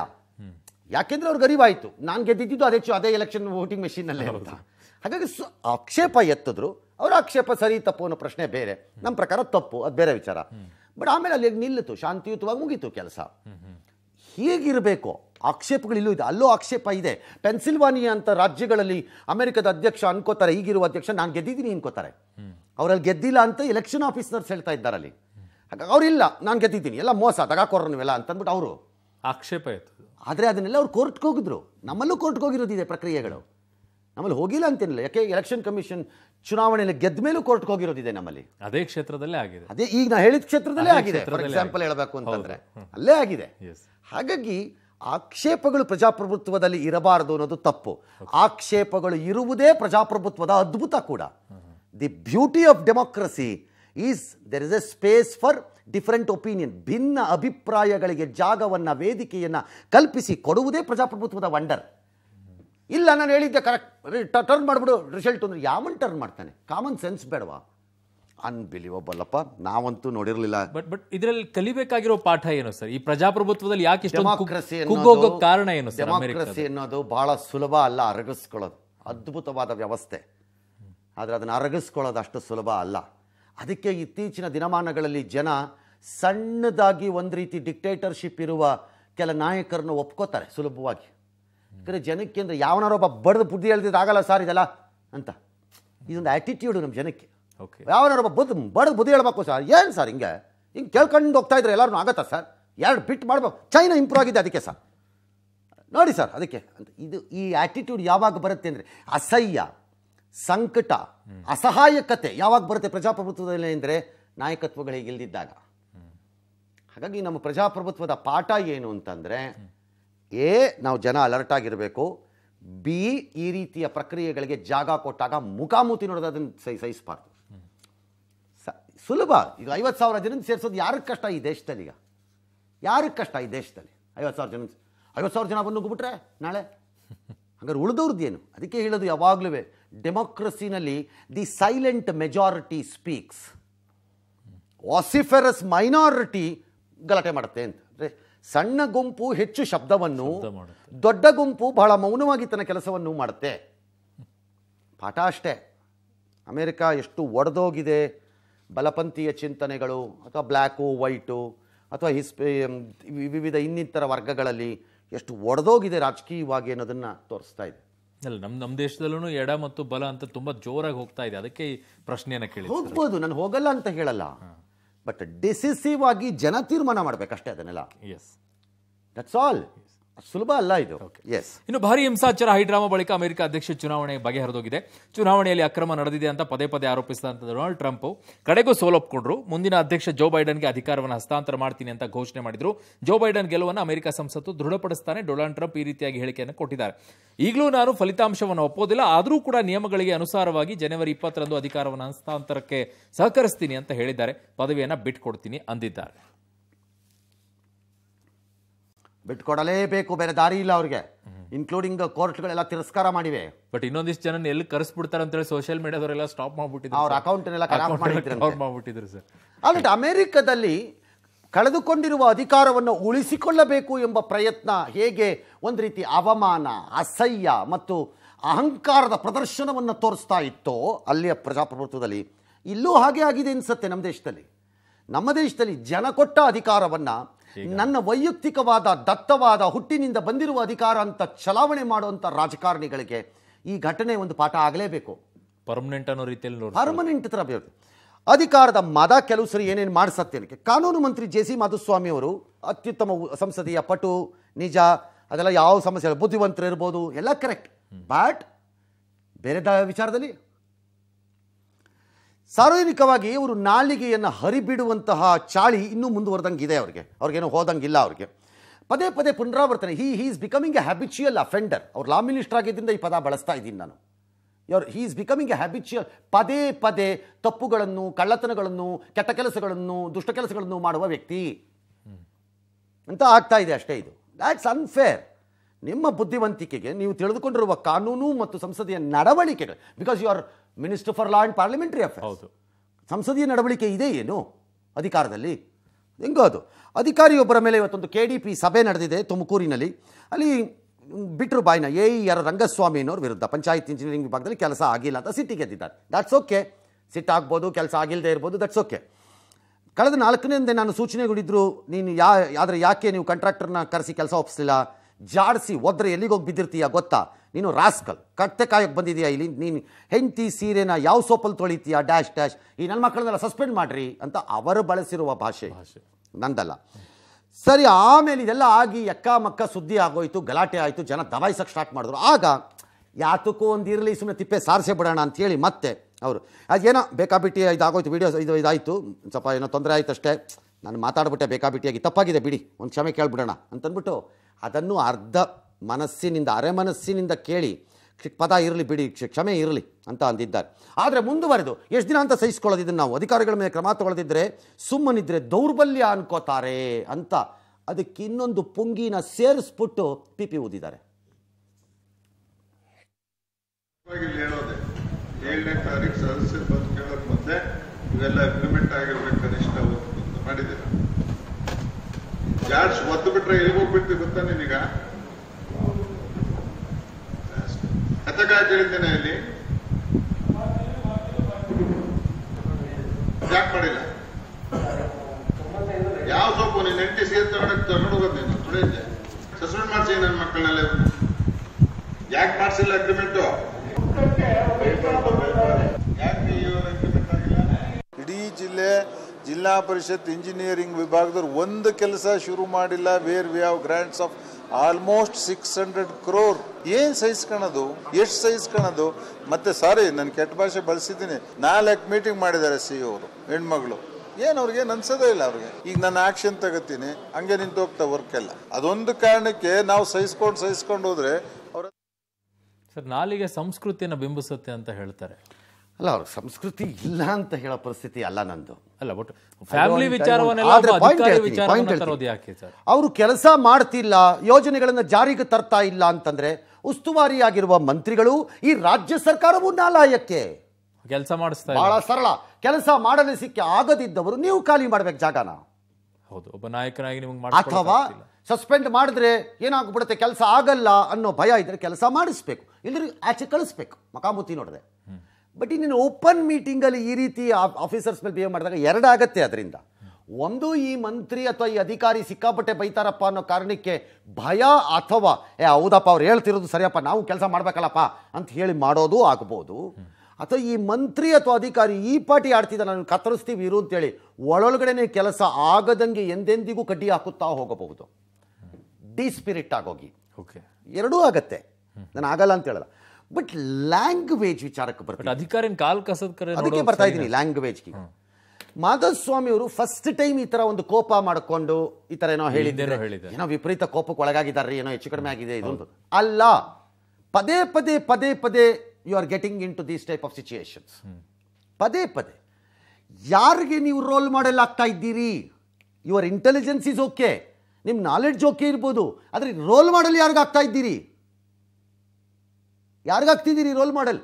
ಯಾಕೆಂದ್ರೆ ಅವ್ರು ಅರಿವಾಯಿತು ನಾನು ಗೆದ್ದಿದ್ದು ಅದೇ ಅದೇ ಎಲೆಕ್ಷನ್ ವೋಟಿಂಗ್ ಮೆಷಿನಲ್ಲೇ ಅಂತ. ಹಾಗಾಗಿ ಸು ಆಕ್ಷೇಪ ಎತ್ತಿದ್ರು. ಅವರ ಆಕ್ಷೇಪ ಸರಿ ತಪ್ಪು ಅನ್ನೋ ಪ್ರಶ್ನೆ ಬೇರೆ. ನಮ್ಮ ಪ್ರಕಾರ ತಪ್ಪು. ಅದು ಬೇರೆ ವಿಚಾರ. ಬಟ್ ಆಮೇಲೆ ಅಲ್ಲಿ ನಿಲ್ಲಿತು ಶಾಂತಿಯುತವಾಗಿ ಮುಗೀತು ಕೆಲಸ. ಹೀಗಿರಬೇಕು? ಆಕ್ಷೇಪಗಳು ಇಲ್ಲೂ ಇದೆ. ಅಲ್ಲೂ ಆಕ್ಷೇಪ ಇದೆ. ಪೆನ್ಸಿಲ್ವಾನಿಯಾ ಅಂತ ರಾಜ್ಯಗಳಲ್ಲಿ ಅಮೆರಿಕದ ಅಧ್ಯಕ್ಷ ಅನ್ಕೋತಾರೆ. ಈಗಿರುವ ಅಧ್ಯಕ್ಷ ನಾನು ಗೆದ್ದಿದ್ದೀನಿ ಅನ್ಕೋತಾರೆ. ಅವರಲ್ಲಿ ಗೆದ್ದಿಲ್ಲ ಅಂತ ಎಲೆಕ್ಷನ್ ಆಫೀಸರ್ಸ್ ಹೇಳ್ತಾ ಇದ್ದಾರೆ ಅಲ್ಲಿ ಹಾಗಾಗಿ ಅವರಿಲ್ಲ. ನಾನು ಗೆದ್ದಿದ್ದೀನಿ. ಎಲ್ಲ ಮೋಸ. ತಗಾಕೋರು ನೀವೆಲ್ಲ ಅಂತಂದ್ಬಿಟ್ಟು ಅವರು. ಆಕ್ಷೇಪ ಇತ್ತು. ಆದರೆ ಅದನ್ನೆಲ್ಲ ಅವ್ರು ಕೋರ್ಟ್ಗೆ ಹೋಗಿದ್ರು. ನಮ್ಮಲ್ಲೂ ಕೋರ್ಟ್ಗೆ ಹೋಗಿರೋದಿದೆ ಪ್ರಕ್ರಿಯೆಗಳು. ನಮ್ಮಲ್ಲಿ ಹೋಗಿಲ್ಲ ಅಂತೇನಿಲ್ಲ. ಯಾಕೆ ಎಲೆಕ್ಷನ್ ಕಮಿಷನ್ ಚುನಾವಣೆಯಲ್ಲಿ ಗೆದ್ದ ಮೇಲೂ ಕೋರ್ಟ್ಗೆ ಹೋಗಿರೋದಿದೆ ನಮ್ಮಲ್ಲಿ. ಅದೇ ಕ್ಷೇತ್ರದಲ್ಲೇ ಆಗಿದೆ. ಅದೇ ಈಗ ನಾ ಹೇಳಿದ ಕ್ಷೇತ್ರದಲ್ಲೇ ಆಗಿದೆ. ಫಾರ್ ಎಕ್ಸಾಂಪಲ್ ಹೇಳಬೇಕು ಅಂತಂದ್ರೆ. ಅಲ್ಲೇ ಆಗಿದೆ. ಹಾಗಾಗಿ ಆಕ್ಷೇಪಗಳು ಪ್ರಜಾಪ್ರಭುತ್ವದಲ್ಲಿ ಇರಬಾರದು ಅನ್ನೋದು ತಪ್ಪು. ಆಕ್ಷೇಪಗಳು ಇರುವುದೇ ಪ್ರಜಾಪ್ರಭುತ್ವದ ಅದ್ಭುತ ಕೂಡ. The beauty of democracy is there is a space for different opinion ಭಿನ್ನ ಅಭಿಪ್ರಾಯಗಳಿಗೆ ಜಾಗವನ್ನು, ವೇದಿಕೆಯನ್ನು ಕಲ್ಪಿಸಿ ಕೊಡುವುದೇ ಪ್ರಜಾಪ್ರಭುತ್ವದ ವಂಡರ್ ಇಲ್ಲ, ನಾನು ಹೇಳಿದ್ದೆ ಕರೆಕ್ಟ್ ಟರ್ನ್ ಮಾಡಿಬಿಡು ರಿಸಲ್ಟ್ ಅಂದರೆ ಯಾವನ್ ಟರ್ನ್ ಮಾಡ್ತಾನೆ? ಕಾಮನ್ ಸೆನ್ಸ್ ಬೇಡವಾ? ಅನ್ಬಿಲಿವಬಲ್ ಅಪ್ಪ ನಾವಂತೂ ನೋಡಿರಲಿಲ್ಲ. ಬಟ್ ಬಟ್ ಇದರಲ್ಲಿ ಕಲಿಬೇಕಾಗಿರೋ ಪಾಠ ಏನು ಸರ್? ಈ ಪ್ರಜಾಪ್ರಭುತ್ವದಲ್ಲಿ ಯಾಕೆ ಡೆಮಾಕ್ರಸಿ ಕಾರಣ ಏನು ಸರ್ ಡೆಮಾಕ್ರಸಿ ಅನ್ನೋದು ಬಹಳ ಸುಲಭ ಅಲ್ಲ ಅರಗಿಸ್ಕೊಳ್ಳೋದು. ಅದ್ಭುತವಾದ ವ್ಯವಸ್ಥೆ. ಆದರೆ ಅದನ್ನು ಅರಗಿಸ್ಕೊಳ್ಳೋದು ಅಷ್ಟು ಸುಲಭ ಅಲ್ಲ. ಅದಕ್ಕೆ ಇತ್ತೀಚಿನ ದಿನಮಾನಗಳಲ್ಲಿ ಜನ ಸಣ್ಣದಾಗಿ ಒಂದು ರೀತಿ ಡಿಕ್ಟೇಟರ್ಶಿಪ್ ಇರುವ ಕೆಲ ನಾಯಕರನ್ನು ಒಪ್ಕೋತಾರೆ ಸುಲಭವಾಗಿ. ಯಾಕಂದರೆ ಜನಕ್ಕೆ ಅಂದರೆ ಯಾವನಾರೊಬ್ಬ ಬಡ್ದು ಬುದ್ಧಿ ಹೇಳ್ದಿದ್ದು ಆಗಲ್ಲ ಸರ್ ಇದೆಲ್ಲ ಅಂತ. ಇದೊಂದು ಆ್ಯಟಿಟ್ಯೂಡು ನಮ್ಮ ಜನಕ್ಕೆ. ಯಾವನಾರೊಬ್ಬ ಬುದ್ಧ ಬಡದು ಬುದ್ಧಿ ಹೇಳ್ಬೇಕು ಸರ್ ಏನು ಸರ್ ಹಿಂಗೆ? ಹಿಂಗೆ ಕೇಳ್ಕೊಂಡು ಹೋಗ್ತಾ ಇದ್ರೆ ಎಲ್ಲರೂ ಆಗತ್ತಾ ಸರ್ ಎರಡು ಬಿಟ್ಟು ಮಾಡ್ಬೇಕು ಚೈನಾ ಇಂಪ್ರೂವ್ ಆಗಿದೆ ಅದಕ್ಕೆ ಸರ್ ನೋಡಿ ಸರ್ ಅದಕ್ಕೆ. ಇದು ಈ ಆ್ಯಟಿಟ್ಯೂಡ್ ಯಾವಾಗ ಬರುತ್ತೆ ಅಂದರೆ ಅಸಹ್ಯ, ಸಂಕಟ, ಅಸಹಾಯಕತೆ ಯಾವಾಗ ಬರುತ್ತೆ ಪ್ರಜಾಪ್ರಭುತ್ವದಲ್ಲಿ ಅಂದರೆ ನಾಯಕತ್ವಗಳಿಗೆ ಇಲ್ದಿದ್ದಾಗ. ಹಾಗಾಗಿ ನಮ್ಮ ಪ್ರಜಾಪ್ರಭುತ್ವದ ಪಾಠ ಏನು ಅಂತಂದರೆ, ಎ, ನಾವು ಜನ ಅಲರ್ಟ್ ಆಗಿರಬೇಕು. ಬಿ, ಈ ರೀತಿಯ ಪ್ರಕ್ರಿಯೆಗಳಿಗೆ ಜಾಗ ಕೊಟ್ಟಾಗ ಮುಖಾಮುಖಿ ನೋಡೋದು ಅದನ್ನು ಸಹಿ ಸಹಿಸಬಾರ್ದು. ಸುಲಭ. ಈಗ ಐವತ್ತು ಸಾವಿರ ಜನ ಸೇರಿಸೋದು ಯಾರಿಗೆ ಕಷ್ಟ ಈ ದೇಶದಲ್ಲಿ ಈಗ? ಯಾರಿಗೆ ಕಷ್ಟ ಈ ದೇಶದಲ್ಲಿ? ಐವತ್ತು ಸಾವಿರ ಜನ ಐವತ್ತು ಸಾವಿರ ಜನ ಬಂದು ನುಗ್ಗಿಬಿಟ್ರೆ ನಾಳೆ? ಹಂಗಾರೆ ಉಳಿದವ್ರದ್ದು ಏನು? ಅದಕ್ಕೆ ಹೇಳೋದು ಯಾವಾಗಲೂ ಡೆಮೋಕ್ರಸಿನಲ್ಲಿ the silent majority speaks. Vociferous minority ಗಲಾಟೆ ಮಾಡುತ್ತೆ ಅಂತ. ಅಂದರೆ ಸಣ್ಣ ಗುಂಪು ಹೆಚ್ಚು ಶಬ್ದವನ್ನು ಶಬ್ದ ದೊಡ್ಡ ಗುಂಪು ಬಹಳ ಮೌನವಾಗಿ ತನ್ನ ಕೆಲಸವನ್ನು ಮಾಡುತ್ತೆ. ಪಾಠ ಅಷ್ಟೇ. ಅಮೇರಿಕಾ ಎಷ್ಟು ಒಡೆದೋಗಿದೆ. ಬಲಪಂಥೀಯ ಚಿಂತನೆಗಳು ಅಥವಾ ಬ್ಲ್ಯಾಕು ವೈಟು ಅಥವಾ ಹಿಸ್ ವಿವಿಧ ಇನ್ನಿತರ ವರ್ಗಗಳಲ್ಲಿ ಎಷ್ಟು ಒಡೆದೋಗಿದೆ ರಾಜಕೀಯವಾಗಿ ಅನ್ನೋದನ್ನು ತೋರಿಸ್ತಾ ಇದೆ. ಅಲ್ಲ ನಮ್ಮ ನಮ್ಮ ದೇಶದಲ್ಲೂ ಎಡ ಮತ್ತು ಬಲ ಅಂತ ತುಂಬ ಜೋರಾಗಿ ಹೋಗ್ತಾ ಇದೆ. ಅದಕ್ಕೆ ಈ ಪ್ರಶ್ನೆಯನ್ನು ಕೇಳಿ ಹೋಗ್ಬೋದು ನಾನು ಹೋಗಲ್ಲ ಅಂತ ಹೇಳಲ್ಲ. ಬಟ್ ಡಿಸಿಸಿವ್ ಆಗಿ ಜನ ತೀರ್ಮಾನ ಮಾಡಬೇಕಷ್ಟೇ ಅದನ್ನೆಲ್ಲ. ಎಸ್ ದಟ್ಸ್ ಆಲ್ ಸುಲಭ ಅಲ್ಲ ಇದು. ಎಸ್ ಇನ್ನು ಭಾರಿ ಹಿಂಸಾಚಾರ ಹೈಡ್ರಾಮಾ ಬಳಿಕ ಅಮೆರಿಕ ಅಧ್ಯಕ್ಷ ಚುನಾವಣೆ ಬಗೆಹರಿದೋಗಿದೆ. ಚುನಾವಣೆಯಲ್ಲಿ ಅಕ್ರಮ ನಡೆದಿದೆ ಅಂತ ಪದೇ ಪದೇ ಆರೋಪಿಸಿದಂತ ಡೊನಾಲ್ಡ್ ಟ್ರಂಪ್ ಕಡೆಗೂ ಸೋಲೊಪ್ಕೊಂಡ್ರು ಮುಂದಿನ ಅಧ್ಯಕ್ಷ ಜೋ ಬೈಡನ್ಗೆ ಅಧಿಕಾರವನ್ನು ಹಸ್ತಾಂತರ ಮಾಡ್ತೀನಿ ಅಂತ ಘೋಷಣೆ ಮಾಡಿದ್ರು. ಜೋ ಬೈಡನ್ ಗೆಲುವನ್ನು ಅಮೆರಿಕ ಸಂಸತ್ತು ದೃಢಪಡಿಸ್ತಾನೆ ಡೊನಾಲ್ಡ್ ಟ್ರಂಪ್ ಈ ರೀತಿಯಾಗಿ ಹೇಳಿಕೆಯನ್ನು ಕೊಟ್ಟಿದ್ದಾರೆ. ಈಗಲೂ ನಾನು ಫಲಿತಾಂಶವನ್ನು ಒಪ್ಪೋದಿಲ್ಲ. ಆದರೂ ಕೂಡ ನಿಯಮಗಳಿಗೆ ಅನುಸಾರವಾಗಿ ಜನವರಿ ಇಪ್ಪತ್ತರಂದು ಅಧಿಕಾರವನ್ನು ಹಸ್ತಾಂತರಕ್ಕೆ ಸಹಕರಿಸ್ತೀನಿ ಅಂತ ಹೇಳಿದ್ದಾರೆ. ಪದವಿಯನ್ನು ಬಿಟ್ಕೊಡ್ತೀನಿ ಅಂದಿದ್ದಾರೆ. ಬಿಟ್ಕೊಡಲೇಬೇಕು ಬೇರೆ ದಾರಿ ಇಲ್ಲ ಅವ್ರಿಗೆ. ಇನ್ಕ್ಲೂಡಿಂಗ್ ಕೋರ್ಟ್ಗಳೆಲ್ಲ ತಿರಸ್ಕಾರ ಮಾಡಿವೆ. ಬಟ್ ಇನ್ನೊಂದಿಷ್ಟು ಜನ ಎಲ್ಲಿ ಕರೆಸ್ಬಿಡ್ತಾರೆ ಅಂತೇಳಿ ಸೋಷಿಯಲ್ ಮೀಡಿಯಾದವರೆಲ್ಲ ಸ್ಟಾಪ್ ಮಾಡ್ಬಿಟ್ಟಿದ್ರು ಅವ್ರ ಅಕೌಂಟ್ನೆಲ್ಲ ಮಾಡ್ಬಿಟ್ಟಿದ್ರು ಸರ್ ಆದರೆ ಅಮೆರಿಕದಲ್ಲಿ ಕಳೆದುಕೊಂಡಿರುವ ಅಧಿಕಾರವನ್ನು ಉಳಿಸಿಕೊಳ್ಳಬೇಕು ಎಂಬ ಪ್ರಯತ್ನ ಹೇಗೆ? ಒಂದು ರೀತಿ ಅವಮಾನ ಅಸಹ್ಯ ಮತ್ತು ಅಹಂಕಾರದ ಪ್ರದರ್ಶನವನ್ನು ತೋರಿಸ್ತಾ ಇತ್ತೋ ಅಲ್ಲಿಯ ಪ್ರಜಾಪ್ರಭುತ್ವದಲ್ಲಿ ಇಲ್ಲೂ ಹಾಗೆ ಆಗಿದೆ ಅನ್ಸುತ್ತೆ ನಮ್ಮ ದೇಶದಲ್ಲಿ. ನಮ್ಮ ದೇಶದಲ್ಲಿ ಜನ ಕೊಟ್ಟ ಅಧಿಕಾರವನ್ನು ನನ್ನ ವೈಯಕ್ತಿಕವಾದ ದತ್ತವಾದ ಹುಟ್ಟಿನಿಂದ ಬಂದಿರುವ ಅಧಿಕಾರ ಅಂತ ಚಲಾವಣೆ ಮಾಡುವಂಥ ರಾಜಕಾರಣಿಗಳಿಗೆ ಈ ಘಟನೆ ಒಂದು ಪಾಠ ಆಗಲೇಬೇಕು. ಪರ್ಮನೆಂಟ್ ಅನ್ನೋ ರೀತಿಯಲ್ಲಿ ನೋಡಿ ಪರ್ಮನೆಂಟ್ ಥರ ಬೇಕು ಅಧಿಕಾರದ ಮದ ಕೆಲವು ಸರಿ ಏನೇನು ಮಾಡಿಸತ್ತೇನಕ್ಕೆ? ಕಾನೂನು ಮಂತ್ರಿ ಜೆ ಸಿ ಮಾಧುಸ್ವಾಮಿ ಅವರು ಅತ್ಯುತ್ತಮ ಸಂಸದೀಯ ಪಟು ನಿಜ ಅದೆಲ್ಲ ಯಾವ ಸಮಸ್ಯೆ ಬುದ್ಧಿವಂತರು ಇರ್ಬೋದು ಎಲ್ಲ ಕರೆಕ್ಟ್ ಬಟ್ ಬೇರೆ ವಿಚಾರದಲ್ಲಿ ಸಾರ್ವಜನಿಕವಾಗಿ ಇವರು ನಾಲಿಗೆಯನ್ನು ಹರಿಬಿಡುವಂತಹ ಚಾಳಿ ಇನ್ನೂ ಮುಂದುವರೆದಂಗೆ ಇದೆ ಅವ್ರಿಗೆ. ಅವ್ರಿಗೇನು ಹೋದಂಗಿಲ್ಲ ಅವ್ರಿಗೆ. ಪದೇ ಪದೇ ಪುನರಾವರ್ತನೆ. He he is becoming a habitual offender ಅವ್ರು ಲಾ ಮಿನಿಸ್ಟರ್ ಆಗಿದ್ದರಿಂದ ಈ ಪದ ಬಳಸ್ತಾ ಇದ್ದೀನಿ ನಾನು. Yeah he is becoming a habitual ಪದೇ ಪದೇ ತಪ್ಪುಗಳನ್ನು, ಕಳ್ಳತನಗಳನ್ನು, ಕೆಟ್ಟ ಕೆಲಸಗಳನ್ನು, ದುಷ್ಟ ಕೆಲಸಗಳನ್ನು ಮಾಡುವ ವ್ಯಕ್ತಿ. ಅಂತ ಆಗ್ತಾ ಇದೆ ಅಷ್ಟೇ ಇದು. ದ್ಯಾಟ್ಸ್ ಅನ್ಫೇರ್ ನಿಮ್ಮ ಬುದ್ಧಿವಂತಿಕೆಗೆ ನೀವು ತಿಳಿದುಕೊಂಡಿರುವ ಕಾನೂನು ಮತ್ತು ಸಂಸದೀಯ ನಡವಳಿಕೆಗಳು because you are minister for law and parliamentary affairs ಹೌದು. ಸಂಸದೀಯ ನಡವಳಿಕೆ ಇದೆ ಏನು? ಅಧಿಕಾರದಲ್ಲಿ? ಹೆಂಗೋ ಅದು. ಅಧಿಕಾರಿಯೊಬ್ಬರ ಮೇಲೆ ಇವತ್ತೊಂದು ಕೆ ಡಿ ಪಿ ಸಭೆ ನಡೆದಿದೆ ತುಮಕೂರಿನಲ್ಲಿ. ಅಲ್ಲಿ ಬಿಟ್ಟರು ಬಾಯ್ನ ಎ ಇ ಆರ್ ರಂಗಸ್ವಾಮಿನವ್ರ ವಿರುದ್ಧ ಪಂಚಾಯತ್ ಇಂಜಿನಿಯರಿಂಗ್ ವಿಭಾಗದಲ್ಲಿ ಕೆಲಸ ಆಗಿಲ್ಲ ಅಂತ ಸಿಟ್ಟಿಗೆ ಗೆದ್ದಿದ್ದಾರೆ. ದಾಟ್ಸ್ ಓಕೆ ಸಿಟ್ಟಾಗ್ಬೋದು ಕೆಲಸ ಆಗಿಲ್ಲದೆ ಇರ್ಬೋದು ದಟ್ಸ್ ಓಕೆ ಕಳೆದ ನಾಲ್ಕನೇ ನಾನು ಸೂಚನೆಗಳಿದ್ರು ನೀನು ಯಾ ಆದರೆ ಯಾಕೆ ನೀವು ಕಾಂಟ್ರಾಕ್ಟರ್ನ ಕರೆಸಿ ಕೆಲಸ ಒಪ್ಪಿಸಲಿಲ್ಲ ಜಾಡಿಸಿ ಒದ್ರೆ ಎಲ್ಲಿಗೋಗಿ ಬಿದ್ದಿರ್ತೀಯ ಗೊತ್ತಾ? ನೀನು ರಾಸ್ಕಲ್ ಕತ್ತೆ ಕಾಯಕ್ಕೆ ಬಂದಿದೆಯಾ ಇಲ್ಲಿ? ನೀನು ಹೆಂಡತಿ ಸೀರೆನ ಯಾವ ಸೋಪಲ್ಲಿ ತೊಳಿತೀಯಾ? ಡ್ಯಾಶ್ ಡ್ಯಾಶ್ ಈ ನನ್ನ ಮಕ್ಕಳನ್ನೆಲ್ಲ ಸಸ್ಪೆಂಡ್ ಮಾಡ್ರಿ ಅಂತ ಅವರು ಬಳಸಿರುವ ಭಾಷೆ. ನಂದಲ್ಲ. ಸರಿ ಆಮೇಲೆ ಇದೆಲ್ಲ ಆಗಿ ಎಕ್ಕ ಮಕ್ಕ ಸುದ್ದಿ ಆಗೋಯ್ತು ಗಲಾಟೆ ಆಯಿತು ಜನ ದಬಾಯಿಸಕ್ಕೆ ಸ್ಟಾರ್ಟ್ ಮಾಡಿದ್ರು. ಆಗ ಯಾತಕ್ಕೂ ಒಂದು ಇರಲಿ ಸುಮ್ಮನೆ ತಿಪ್ಪೆ ಸಾರಿಸೇ ಬಿಡೋಣ ಅಂಥೇಳಿ ಮತ್ತೆ ಅವರು ಅದೇನೋ ಬೇಕಾಬಿಟ್ಟಿ ಇದಾಗೋಯ್ತು ವಿಡಿಯೋ ಇದು ಇದಾಯಿತು. ಸ್ವಲ್ಪ ಏನೋ ತೊಂದರೆ ಆಯ್ತು ಅಷ್ಟೇ. ನಾನು ಮಾತಾಡ್ಬಿಟ್ಟೆ ಬೇಕಾಬಿಟ್ಟಿಯಾಗಿ. ತಪ್ಪಾಗಿದೆ ಬಿಡಿ ಒಂದು ಕ್ಷಮೆ ಕೇಳಿಬಿಡೋಣ ಅಂತಂದ್ಬಿಟ್ಟು ಅದನ್ನು ಅರ್ಧ ಮನಸ್ಸಿನಿಂದ ಅರೆ ಮನಸ್ಸಿನಿಂದ ಕೇಳಿ ಪದ ಇರಲಿ ಬಿಡಿ ಕ್ಷಮೆ ಇರಲಿ ಅಂತ ಅಂದಿದ್ದಾರೆ. ಆದರೆ ಮುಂದುವರೆದು, ಎಷ್ಟು ದಿನ ಅಂತ ಸಹಿಸ್ಕೊಳ್ಳೋದಿದ್ದನ್ನು ನಾವು ಅಧಿಕಾರಿಗಳ ಮೇಲೆ ಕ್ರಮ ತಗೊಳ್ಳದಿದ್ದರೆ ಸುಮ್ಮನಿದ್ರೆ ದೌರ್ಬಲ್ಯ ಅನ್ಕೋತಾರೆ ಅಂತ ಅದಕ್ಕೆ ಇನ್ನೊಂದು ಪುಂಗಿನ ಸೇರಿಸ್ಬಿಟ್ಟು ಪಿ ಪಿ ಊದಿದ್ದಾರೆ. ಏಳನೇ ತಾರೀಕು ಸದಸ್ಯರು ಬಂದು ಕೇಳೋಕ್ ಮುಂದೆ ಇವೆಲ್ಲ ಇಂಪ್ಲಿಮೆಂಟ್ ಆಗಿರ್ಬೇಕು, ಕನಿಷ್ಠ ಮಾಡಿದ್ದೀರ? ಜಾರ್ಜ್ ಒದ್ದು ಬಿಟ್ರೆ ಎಲ್ಲಿ ಹೋಗ್ಬಿಡ್ತೀವಿ ಗೊತ್ತಾ ನಿನಗ? ಕಥಕ ಕೇಳಿದ್ದೇನೆ ಇಲ್ಲಿ ಯಾಕೆ ಮಾಡಿಲ್ಲ? ಯಾವ ಸೊಪ್ಪು ನೀನು ಎಂಟಿ ಸೇರ್ ತಗೊಂಡು ತುಳಿದ್ದೆ ಸಸ್ಪೆಂಡ್ ಮಾಡಿಸಿ ನನ್ನ ಮಕ್ಕಳನ್ನೆಲ್ಲ. ಯಾಕೆ ಮಾಡಿಸಿಲ್ಲ ಅಗ್ರಿಮೆಂಟು ಅಗ್ರಿಮೆಂಟ್ ಇಡೀ ಜಿಲ್ಲೆ ಜಿಲ್ಲಾ ಪರಿಷತ್ ಇಂಜಿನಿಯರಿಂಗ್ ವಿಭಾಗದವ್ರು ಒಂದು ಕೆಲಸ ಶುರು ಮಾಡಿಲ್ಲ. Where we have grants of almost six hundred crore. ಏನ್ ಸಹಿಸ್ಕೊಳೋದು ಎಷ್ಟು ಸಹಿಸ್ಕೊಳೋದು ಮತ್ತೆ ಸಾರಿ ನಾನು ಕೆಟ್ಟ ಭಾಷೆ ಬಳಸಿದ್ದೀನಿ. ನಾಲ್ಕು ಮೀಟಿಂಗ್ ಮಾಡಿದ್ದಾರೆ ಸಿ ಅವರು ಹೆಣ್ಮಗಳು. ಏನು ಅವ್ರಿಗೆ ಅನ್ಸೋದೇ ಇಲ್ಲ ಅವ್ರಿಗೆ. ಈಗ ನಾನು ಆಕ್ಷನ್ ತಗೋತೀನಿ, ಹಂಗೆ ನಿಂತು ಹೋಗ್ತಾ ವರ್ಕ್ ಎಲ್ಲ. ಅದೊಂದು ಕಾರಣಕ್ಕೆ ನಾವು ಸಹಿಸ್ಕೊಂಡು ಸಹಿಸ್ಕೊಂಡು ಹೋದ್ರೆ ಅವ್ರ ಸರ್, ನಾಲಿಗೆ ಸಂಸ್ಕೃತಿಯನ್ನು ಬಿಂಬಿಸುತ್ತೆ ಅಂತ ಹೇಳ್ತಾರೆ. ಅಲ್ಲ ಅವ್ರ ಸಂಸ್ಕೃತಿ ಇಲ್ಲ ಅಂತ ಹೇಳೋ ಪರಿಸ್ಥಿತಿ ಅಲ್ಲ ನಂದು. ಅಲ್ಲ ಬಟ್ ಫ್ಯಾಮಿಲಿ ವಿಚಾರವನ್ನೆಲ್ಲ ಅವರು ಕೆಲಸ ಮಾಡ್ತಿಲ್ಲ ಯೋಜನೆಗಳನ್ನು ಜಾರಿಗೆ ತರ್ತಾ ಇಲ್ಲ ಅಂತಂದ್ರೆ ಉಸ್ತುವಾರಿಯಾಗಿರುವ ಮಂತ್ರಿಗಳು ಈ ರಾಜ್ಯ ಸರ್ಕಾರವು ನಾಲಾಯಕ್ಕೆ. ಕೆಲಸ ಮಾಡಿಸ್ತಾ ಬಹಳ ಸರಳ ಕೆಲಸ ಮಾಡಲು ಸಿಕ್ಕಿ ಆಗದಿದ್ದವರು ನೀವು ಖಾಲಿ ಮಾಡ್ಬೇಕು ಜಾಗನ. ಹೌದು ಒಬ್ಬ ನಾಯಕನಾಗಿ ನಿಮ್ಗೆ ಅಥವಾ ಸಸ್ಪೆಂಡ್ ಮಾಡಿದ್ರೆ ಏನಾಗ್ಬಿಡುತ್ತೆ ಕೆಲಸ ಆಗಲ್ಲ ಅನ್ನೋ ಭಯ ಇದ್ರೆ ಕೆಲಸ ಮಾಡಿಸ್ಬೇಕು ಇಲ್ಲದ್ರೆ ಆಚೆ ಕಳಿಸ್ಬೇಕು ಮಕಾಮುತಿ ನೋಡಿದೆ. ಬಟ್ ಇನ್ನೇನು ಓಪನ್ ಮೀಟಿಂಗಲ್ಲಿ ಈ ರೀತಿ ಆಫೀಸರ್ಸ್ ಮೇಲೆ ಬಿಹೇವ್ ಮಾಡಿದಾಗ ಎರಡಾಗತ್ತೆ ಅದರಿಂದ. ಒಂದು ಈ ಮಂತ್ರಿ ಅಥವಾ ಈ ಅಧಿಕಾರಿ ಸಿಕ್ಕಾಪಟ್ಟೆ ಬೈತಾರಪ್ಪ ಅನ್ನೋ ಕಾರಣಕ್ಕೆ ಭಯ ಅಥವಾ ಏ ಹೌದಪ್ಪ ಅವ್ರು ಹೇಳ್ತಿರೋದು ಸರಿಯಪ್ಪ ನಾವು ಕೆಲಸ ಮಾಡಬೇಕಲ್ಲಪ್ಪ ಅಂತ ಹೇಳಿ ಮಾಡೋದು ಆಗ್ಬೋದು. ಅಥವಾ ಈ ಮಂತ್ರಿ ಅಥವಾ ಅಧಿಕಾರಿ ಈ ಪಾಟಿ ಆಡ್ತಿದ್ದ ನಾನು ಕತ್ತರಿಸ್ತೀವಿ ಇರು ಅಂತೇಳಿ ಒಳೊಳಗಡೆನೆ ಕೆಲಸ ಆಗದಂಗೆ ಎಂದೆಂದಿಗೂ ಕಡ್ಡಿ ಹಾಕುತ್ತಾ ಹೋಗಬಹುದು. ಡಿಸ್ಪಿರಿಟ್ ಆಗೋಗಿ. ಓಕೆ ಎರಡೂ ಆಗತ್ತೆ. ನಾನು ಆಗಲ್ಲ ಅಂತ ಹೇಳಲ್ಲ. ಬಟ್ ಲ್ಯಾಂಗ್ವೇಜ್ ವಿಚಾರಕ್ಕೆ ಬರ್ತದೆ ಅಧಿಕಾರಿನ ಕಾಲ್ ಕಸದ ಅದಕ್ಕೆ ಬರ್ತಾ? ಇದ್ದೀನಿ ಲ್ಯಾಂಗ್ವೇಜ್ಗೆ ಮಾಧವಸ್ವಾಮಿ ಅವರು ಫಸ್ಟ್ ಟೈಮ್ ಈ ತರ ಒಂದು ಕೋಪ ಮಾಡಿಕೊಂಡು ಈ ತರ ಏನೋ ಹೇಳಿದ್ದೇನೆ ಹೇಳಿದ್ದಾರೆ. ಏನೋ ವಿಪರೀತ ಕೋಪಕ್ಕೆ ಒಳಗಾಗಿದ್ದಾರೆ ಏನೋ ಹೆಚ್ಚು ಕಡಿಮೆ ಆಗಿದೆ ಇದು ಅಂತ. ಅಲ್ಲ ಪದೇ ಪದೇ ಪದೇ ಪದೇ you are getting into these type of situations ಪದೇ ಪದೇ. ಯಾರಿಗೆ ನೀವು ರೋಲ್ ಮಾಡೆಲ್ ಆಗ್ತಾ ಇದ್ದೀರಿ? ಯುವರ್ ಇಂಟೆಲಿಜೆನ್ಸ್ ಇಸ್ ಓಕೆ ನಿಮ್ಮ ನಾಲೆಡ್ಜ್ ಓಕೆ ಇರ್ಬೋದು. ಆದರೆ ರೋಲ್ ಮಾಡೆಲ್ ಯಾರಿಗಾಗ್ತಾ ಇದ್ದೀರಿ? ಯಾರಿಗಾಗ್ತಿದ್ದೀರಿ ರೋಲ್ ಮಾಡೆಲ್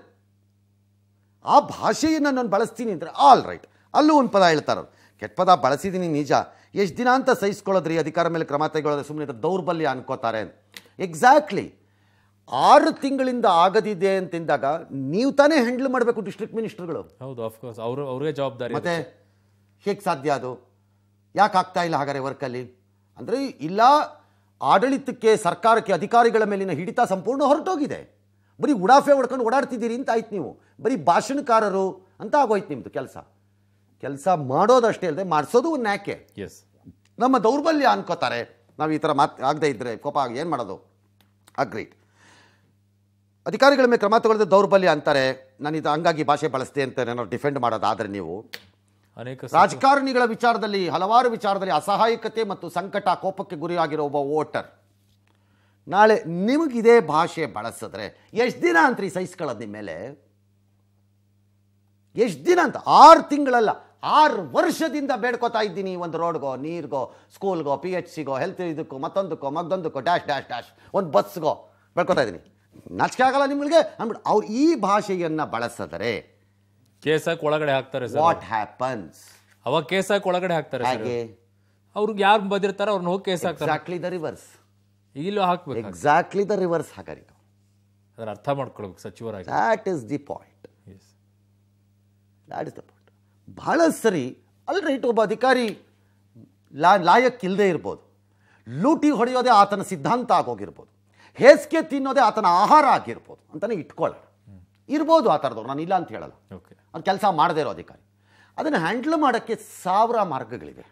ಆ ಭಾಷೆಯನ್ನು ನಾನು ಬಳಸ್ತೀನಿ ಅಂದರೆ ಆಲ್ ರೈಟ್ ಅಲ್ಲೂ ಒಂದು ಪದ ಹೇಳ್ತಾರೆ ಕೆಟ್ಟ ಪದ ಬಳಸಿದ್ದೀನಿ ನಿಜ. ಎಷ್ಟು ದಿನ ಅಂತ ಸಹಿಸ್ಕೊಳ್ಳೋದ್ರಿ? ಅಧಿಕಾರ ಮೇಲೆ ಕ್ರಮ ತೆಗೊಳ್ಳೋದ್ರೆ ಸುಮ್ಮನೆ ದೌರ್ಬಲ್ಯ ಅನ್ಕೋತಾರೆ ಎಕ್ಸಾಕ್ಟ್ಲಿ ಆರು ತಿಂಗಳಿಂದ ಆಗದಿದೆ ಅಂತಿದ್ದಾಗ ನೀವು ತಾನೇ ಹ್ಯಾಂಡಲ್ ಮಾಡಬೇಕು ಡಿಸ್ಟ್ರಿಕ್ಟ್ ಮಿನಿಸ್ಟರ್ಗಳು ಹೌದು ಆಫ್ಕೋರ್ಸ್ ಅವರು ಅವ್ರಿಗೆ ಜವಾಬ್ದಾರಿ ಮತ್ತೆ ಹೇಗೆ ಸಾಧ್ಯ ಅದು? ಯಾಕೆ ಆಗ್ತಾ ಇಲ್ಲ ಹಾಗಾದ್ರೆ ವರ್ಕಲ್ಲಿ ಅಂದರೆ ಇಲ್ಲ ಆಡಳಿತಕ್ಕೆ ಸರ್ಕಾರಕ್ಕೆ ಅಧಿಕಾರಿಗಳ ಮೇಲಿನ ಹಿಡಿತ ಸಂಪೂರ್ಣ ಹೊರಟೋಗಿದೆ. ಬರೀ ಉಡಾಫೆ ಹೊಡ್ಕೊಂಡು ಓಡಾಡ್ತಿದ್ದೀರಿ ಅಂತ ಆಯ್ತು ನೀವು. ಬರೀ ಭಾಷಣಕಾರರು ಅಂತ ಆಗೋಯ್ತು ನಿಮ್ಮದು ಕೆಲಸ. ಕೆಲಸ ಮಾಡೋದಷ್ಟೇ ಅಲ್ಲದೆ ಮಾಡಿಸೋದು ಒಂದು ಯಾಕೆ ಎಸ್ ನಮ್ಮ ದೌರ್ಬಲ್ಯ ಅನ್ಕೋತಾರೆ. ನಾವು ಈ ಥರ ಮಾತು ಆಗದೆ ಇದ್ದರೆ ಕೋಪ ಏನು ಮಾಡೋದು? ಅಗ್ರೀಟ್ ಅಧಿಕಾರಿಗಳ ಮೇಲೆ ಕ್ರಮ ತಗೊಳ್ಳದೆ ದೌರ್ಬಲ್ಯ ಅಂತಾರೆ. ನಾನು ಇದು ಹಂಗಾಗಿ ಭಾಷೆ ಬಳಸ್ತೆ ಅಂತ ನಾನು ಡಿಫೆಂಡ್ ಮಾಡೋದಾದರೆ ನೀವು. ಅನೇಕ ರಾಜಕಾರಣಿಗಳ ವಿಚಾರದಲ್ಲಿ ಹಲವಾರು ವಿಚಾರದಲ್ಲಿ ಅಸಹಾಯಕತೆ ಮತ್ತು ಸಂಕಟ ಕೋಪಕ್ಕೆ ಗುರಿಯಾಗಿರೋ ಒಬ್ಬ ವೋಟರ್. ನಾಳೆ ನಿಮಗಿದೇ ಭಾಷೆ ಬಳಸಿದ್ರೆ ಎಷ್ಟು ದಿನ ಅಂತ್ರಿ ಸಹಿಸ್ಕೊಳ್ಳೋದು ನಿಮ್ಮ ಮೇಲೆ? ಎಷ್ಟು ದಿನ ಅಂತ? ಆರು ತಿಂಗಳಲ್ಲ ಆರು ವರ್ಷದಿಂದ ಬೇಡ್ಕೋತಾ ಇದ್ದೀನಿ ಒಂದು ರೋಡ್ಗೋ ನೀರಿಗೋ ಸ್ಕೂಲ್ಗೋ ಪಿ ಎಚ್ ಸಿಗೋ ಹೆಲ್ತ್ ಇದಕ್ಕೋ ಮತ್ತೊಂದಕ್ಕೋ ಮತ್ತೊಂದಕ್ಕೋ ಡ್ಯಾಶ್ ಡ್ಯಾಶ್ ಡ್ಯಾಶ್ ಒಂದು ಬಸ್ಗೋ ಬೇಡ್ಕೋತಾ ಇದ್ದೀನಿ. ನಾಚಿಕೆ ಆಗಲ್ಲ ನಿಮಗೆ ಅಂದ್ಬಿಟ್ಟು ಅವ್ರು ಈ ಭಾಷೆಯನ್ನು ಬಳಸಿದ್ರೆ ಕೇಸಕ್ಕೆ ಒಳಗಡೆ ಹಾಕ್ತಾರೆ ವಾಟ್ ಹ್ಯಾಪನ್ಸ್ ಅವಾಗ ಕೇಸಕ್ಕೆ ಒಳಗಡೆ ಹಾಕ್ತಾರೆ ಹಾಗೆ? ಅವ್ರಿಗೆ ಯಾರು ಬಂದಿರ್ತಾರೆ ಅವ್ರನ್ನ ಹೋಗಿ ಕೇಸ್ ಹಾಕ್ತಾರೆ. ಎಕ್ಸಾಕ್ಟ್ಲಿ ದ ರಿವರ್ಸ್ ಇಲ್ಲೂ ಹಾಕ್ಬೇಕು ಎಕ್ಸಾಕ್ಟ್ಲಿ ದ ರಿವರ್ಸ್ ಹಾಕರಿ ಅದನ್ನ ಅರ್ಥ ಮಾಡ್ಕೊಳ್ಬೇಕು ಸಚಿವರಾಗಿ. That is the point. That is the point ಬಹಳ ಸರಿ ಅಲ್ ರೈಟ್ ಒಬ್ಬ ಅಧಿಕಾರಿ ಲಾ ಲಾಯಕ್ಕಿಲ್ಲದೆ ಇರ್ಬೋದು. ಲೂಟಿ ಹೊಡೆಯೋದೇ ಆತನ ಸಿದ್ಧಾಂತ ಆಗೋಗಿರ್ಬೋದು. ಹೇಸಿಗೆ ತಿನ್ನೋದೇ ಆತನ ಆಹಾರ ಆಗಿರ್ಬೋದು. ಅಂತಲೇ ಇಟ್ಕೊಳ್ಳ ಇರ್ಬೋದು ಆ ಥರದವ್ರು ನಾನು ಇಲ್ಲ ಅಂತ ಹೇಳಲ್ಲ. ಓಕೆ ಅದು ಕೆಲಸ ಮಾಡದೇ ಇರೋ ಅಧಿಕಾರಿ. ಅದನ್ನು ಹ್ಯಾಂಡ್ಲ್ ಮಾಡೋಕ್ಕೆ ಸಾವಿರ ಮಾರ್ಗಗಳಿವೆ.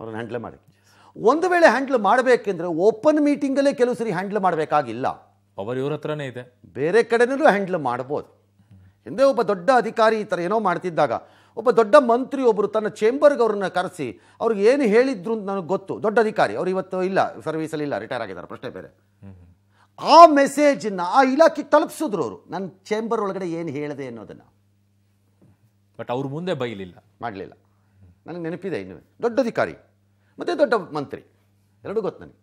ಅವ್ರನ್ನ ಹ್ಯಾಂಡ್ಲ್ ಮಾಡೋಕ್ಕೆ. ಒಂದು ವೇಳೆ ಹ್ಯಾಂಡ್ಲ್ ಮಾಡಬೇಕೆಂದ್ರೆ ಓಪನ್ ಮೀಟಿಂಗಲ್ಲೇ ಕೆಲವು ಸರಿ ಹ್ಯಾಂಡ್ಲ್ ಮಾಡಬೇಕಾಗಿಲ್ಲ. ಪವರ್ ಇವ್ರ ಹತ್ರನೇ ಇದೆ. ಬೇರೆ ಕಡೆನೂ ಹ್ಯಾಂಡ್ಲ್ ಮಾಡ್ಬೋದು. ಹಿಂದೆ ಒಬ್ಬ ದೊಡ್ಡ ಅಧಿಕಾರಿ ಈ ಥರ ಏನೋ ಮಾಡ್ತಿದ್ದಾಗ ಒಬ್ಬ ದೊಡ್ಡ ಮಂತ್ರಿ ಒಬ್ಬರು ತನ್ನ ಚೇಂಬರ್ಗೆ ಅವ್ರನ್ನ ಕರೆಸಿ ಅವ್ರಿಗೆ ಏನು ಹೇಳಿದ್ರು ಅಂತ ನನಗೆ ಗೊತ್ತು. ದೊಡ್ಡ ಅಧಿಕಾರಿ ಅವ್ರು ಇವತ್ತು ಇಲ್ಲ ಸರ್ವೀಸಲ್ಲಿ ಇಲ್ಲ ರಿಟೈರ್ ಆಗಿದ್ದಾರೆ ಪ್ರಶ್ನೆ ಬೇರೆ. ಆ ಮೆಸೇಜನ್ನು ಆ ಇಲಾಖೆಗೆ ತಲುಪಿಸಿದ್ರು ಅವರು. ನನ್ನ ಚೇಂಬರ್ ಒಳಗಡೆ ಏನು ಹೇಳಿದೆ ಅನ್ನೋದನ್ನು. ಬಟ್ ಅವ್ರ ಮುಂದೆ ಬೈಲಿಲ್ಲ. ಮಾಡಲಿಲ್ಲ. ನನಗೆ ನೆನಪಿದೆ ಇನ್ನು. ದೊಡ್ಡ ಅಧಿಕಾರಿ. ಮತ್ತು ದೊಡ್ಡ ಮಂತ್ರಿ. ಎರಡು ಗೊತ್ತು ನನಗೆ.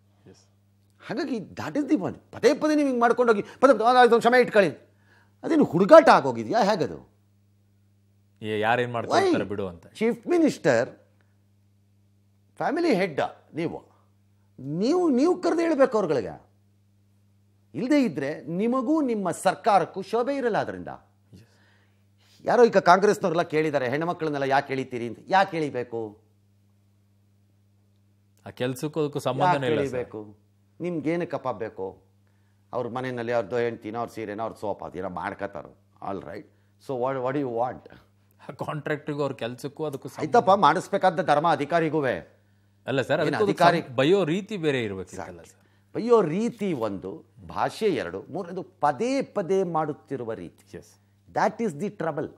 ಹಾಗಾಗಿ ದಾಟ್ ಇಸ್ ದಿ ಪಾಯಿಂಟ್ ಪದೇ ಪದೇ ನೀವು ಹಿಂಗೆ ಮಾಡ್ಕೊಂಡೋಗಿ ಪದೇ ಅದೊಂದು ಕ್ಷಮೆ ಇಟ್ಕೊಳ್ಳಿ. ಅದೇನು ಹುಡುಗಾಟ ಆಗೋಗಿದೆಯಾ? ಹೇಗದು? ಯಾರೇನ್ ಮಾಡ್ಕೊಳ್ತಾರೆ ಬಿಡು ಅಂತ. ಚೀಫ್ ಮಿನಿಸ್ಟರ್ ಫ್ಯಾಮಿಲಿ ಹೆಡ್ ನೀವು. ನೀವು ನೀವು ಕರೆದು ಹೇಳಬೇಕು ಅವ್ರುಗಳಿಗೆ. ಇಲ್ಲದೇ ಇದ್ದರೆ ನಿಮಗೂ ನಿಮ್ಮ ಸರ್ಕಾರಕ್ಕೂ ಶೋಭೆ ಇರಲ್ಲ ಅದರಿಂದ. ಯಾರೋ ಈಗ ಕಾಂಗ್ರೆಸ್ನವರೆಲ್ಲ ಕೇಳಿದ್ದಾರೆ ಹೆಣ್ಮಕ್ಳನ್ನೆಲ್ಲ ಯಾಕೆ ಎಳಿತೀರಿ? ಅಂತ. ಯಾಕೆ ಎಳಿಬೇಕು? ಆ ಕೆಲ್ಸಕ್ಕೂ ಅದಕ್ಕೂ ಸಂಬಂಧನೇ ಇಲ್ಲ ಏನು ಕಪ್ಪ ನಿಮ್ಗೇನಕ್ಕಪ್ಪ ಬೇಕು? ಅವ್ರ ಮನೆಯಲ್ಲಿ ಅವ್ರದ್ದು ಹೆಂಡ್ತೀನೋ ಅವ್ರ ಸೀರೆನೋ ಅವ್ರ ಸೋಪ್ ಅದೇನೋ ಮಾಡ್ಕೋತಾರೋ all right so what what you want ಕಾಂಟ್ರಾಕ್ಟ್ರಿಗೂ ಅವ್ರ ಕೆಲಸಕ್ಕೂ ಅದಕ್ಕೂ ಸಂಬಂಧ- ಆಯ್ತಪ್ಪ ಮಾಡಿಸ್ಬೇಕಾದ ಧರ್ಮ ಅಧಿಕಾರಿಗೂ ಅಲ್ಲ ಸರ್ ಏನು ಅಧಿಕಾರಿ- ಬಯೋ ರೀತಿ ಬೇರೆ ಇರಬೇಕು ಸರ್. ಬಯ್ಯೋ ರೀತಿ ಒಂದು ಭಾಷೆ ಎರಡು ಮೂರನೇದು ಪದೇ ಪದೇ ಮಾಡುತ್ತಿರುವ ರೀತಿ. Yes that is the trouble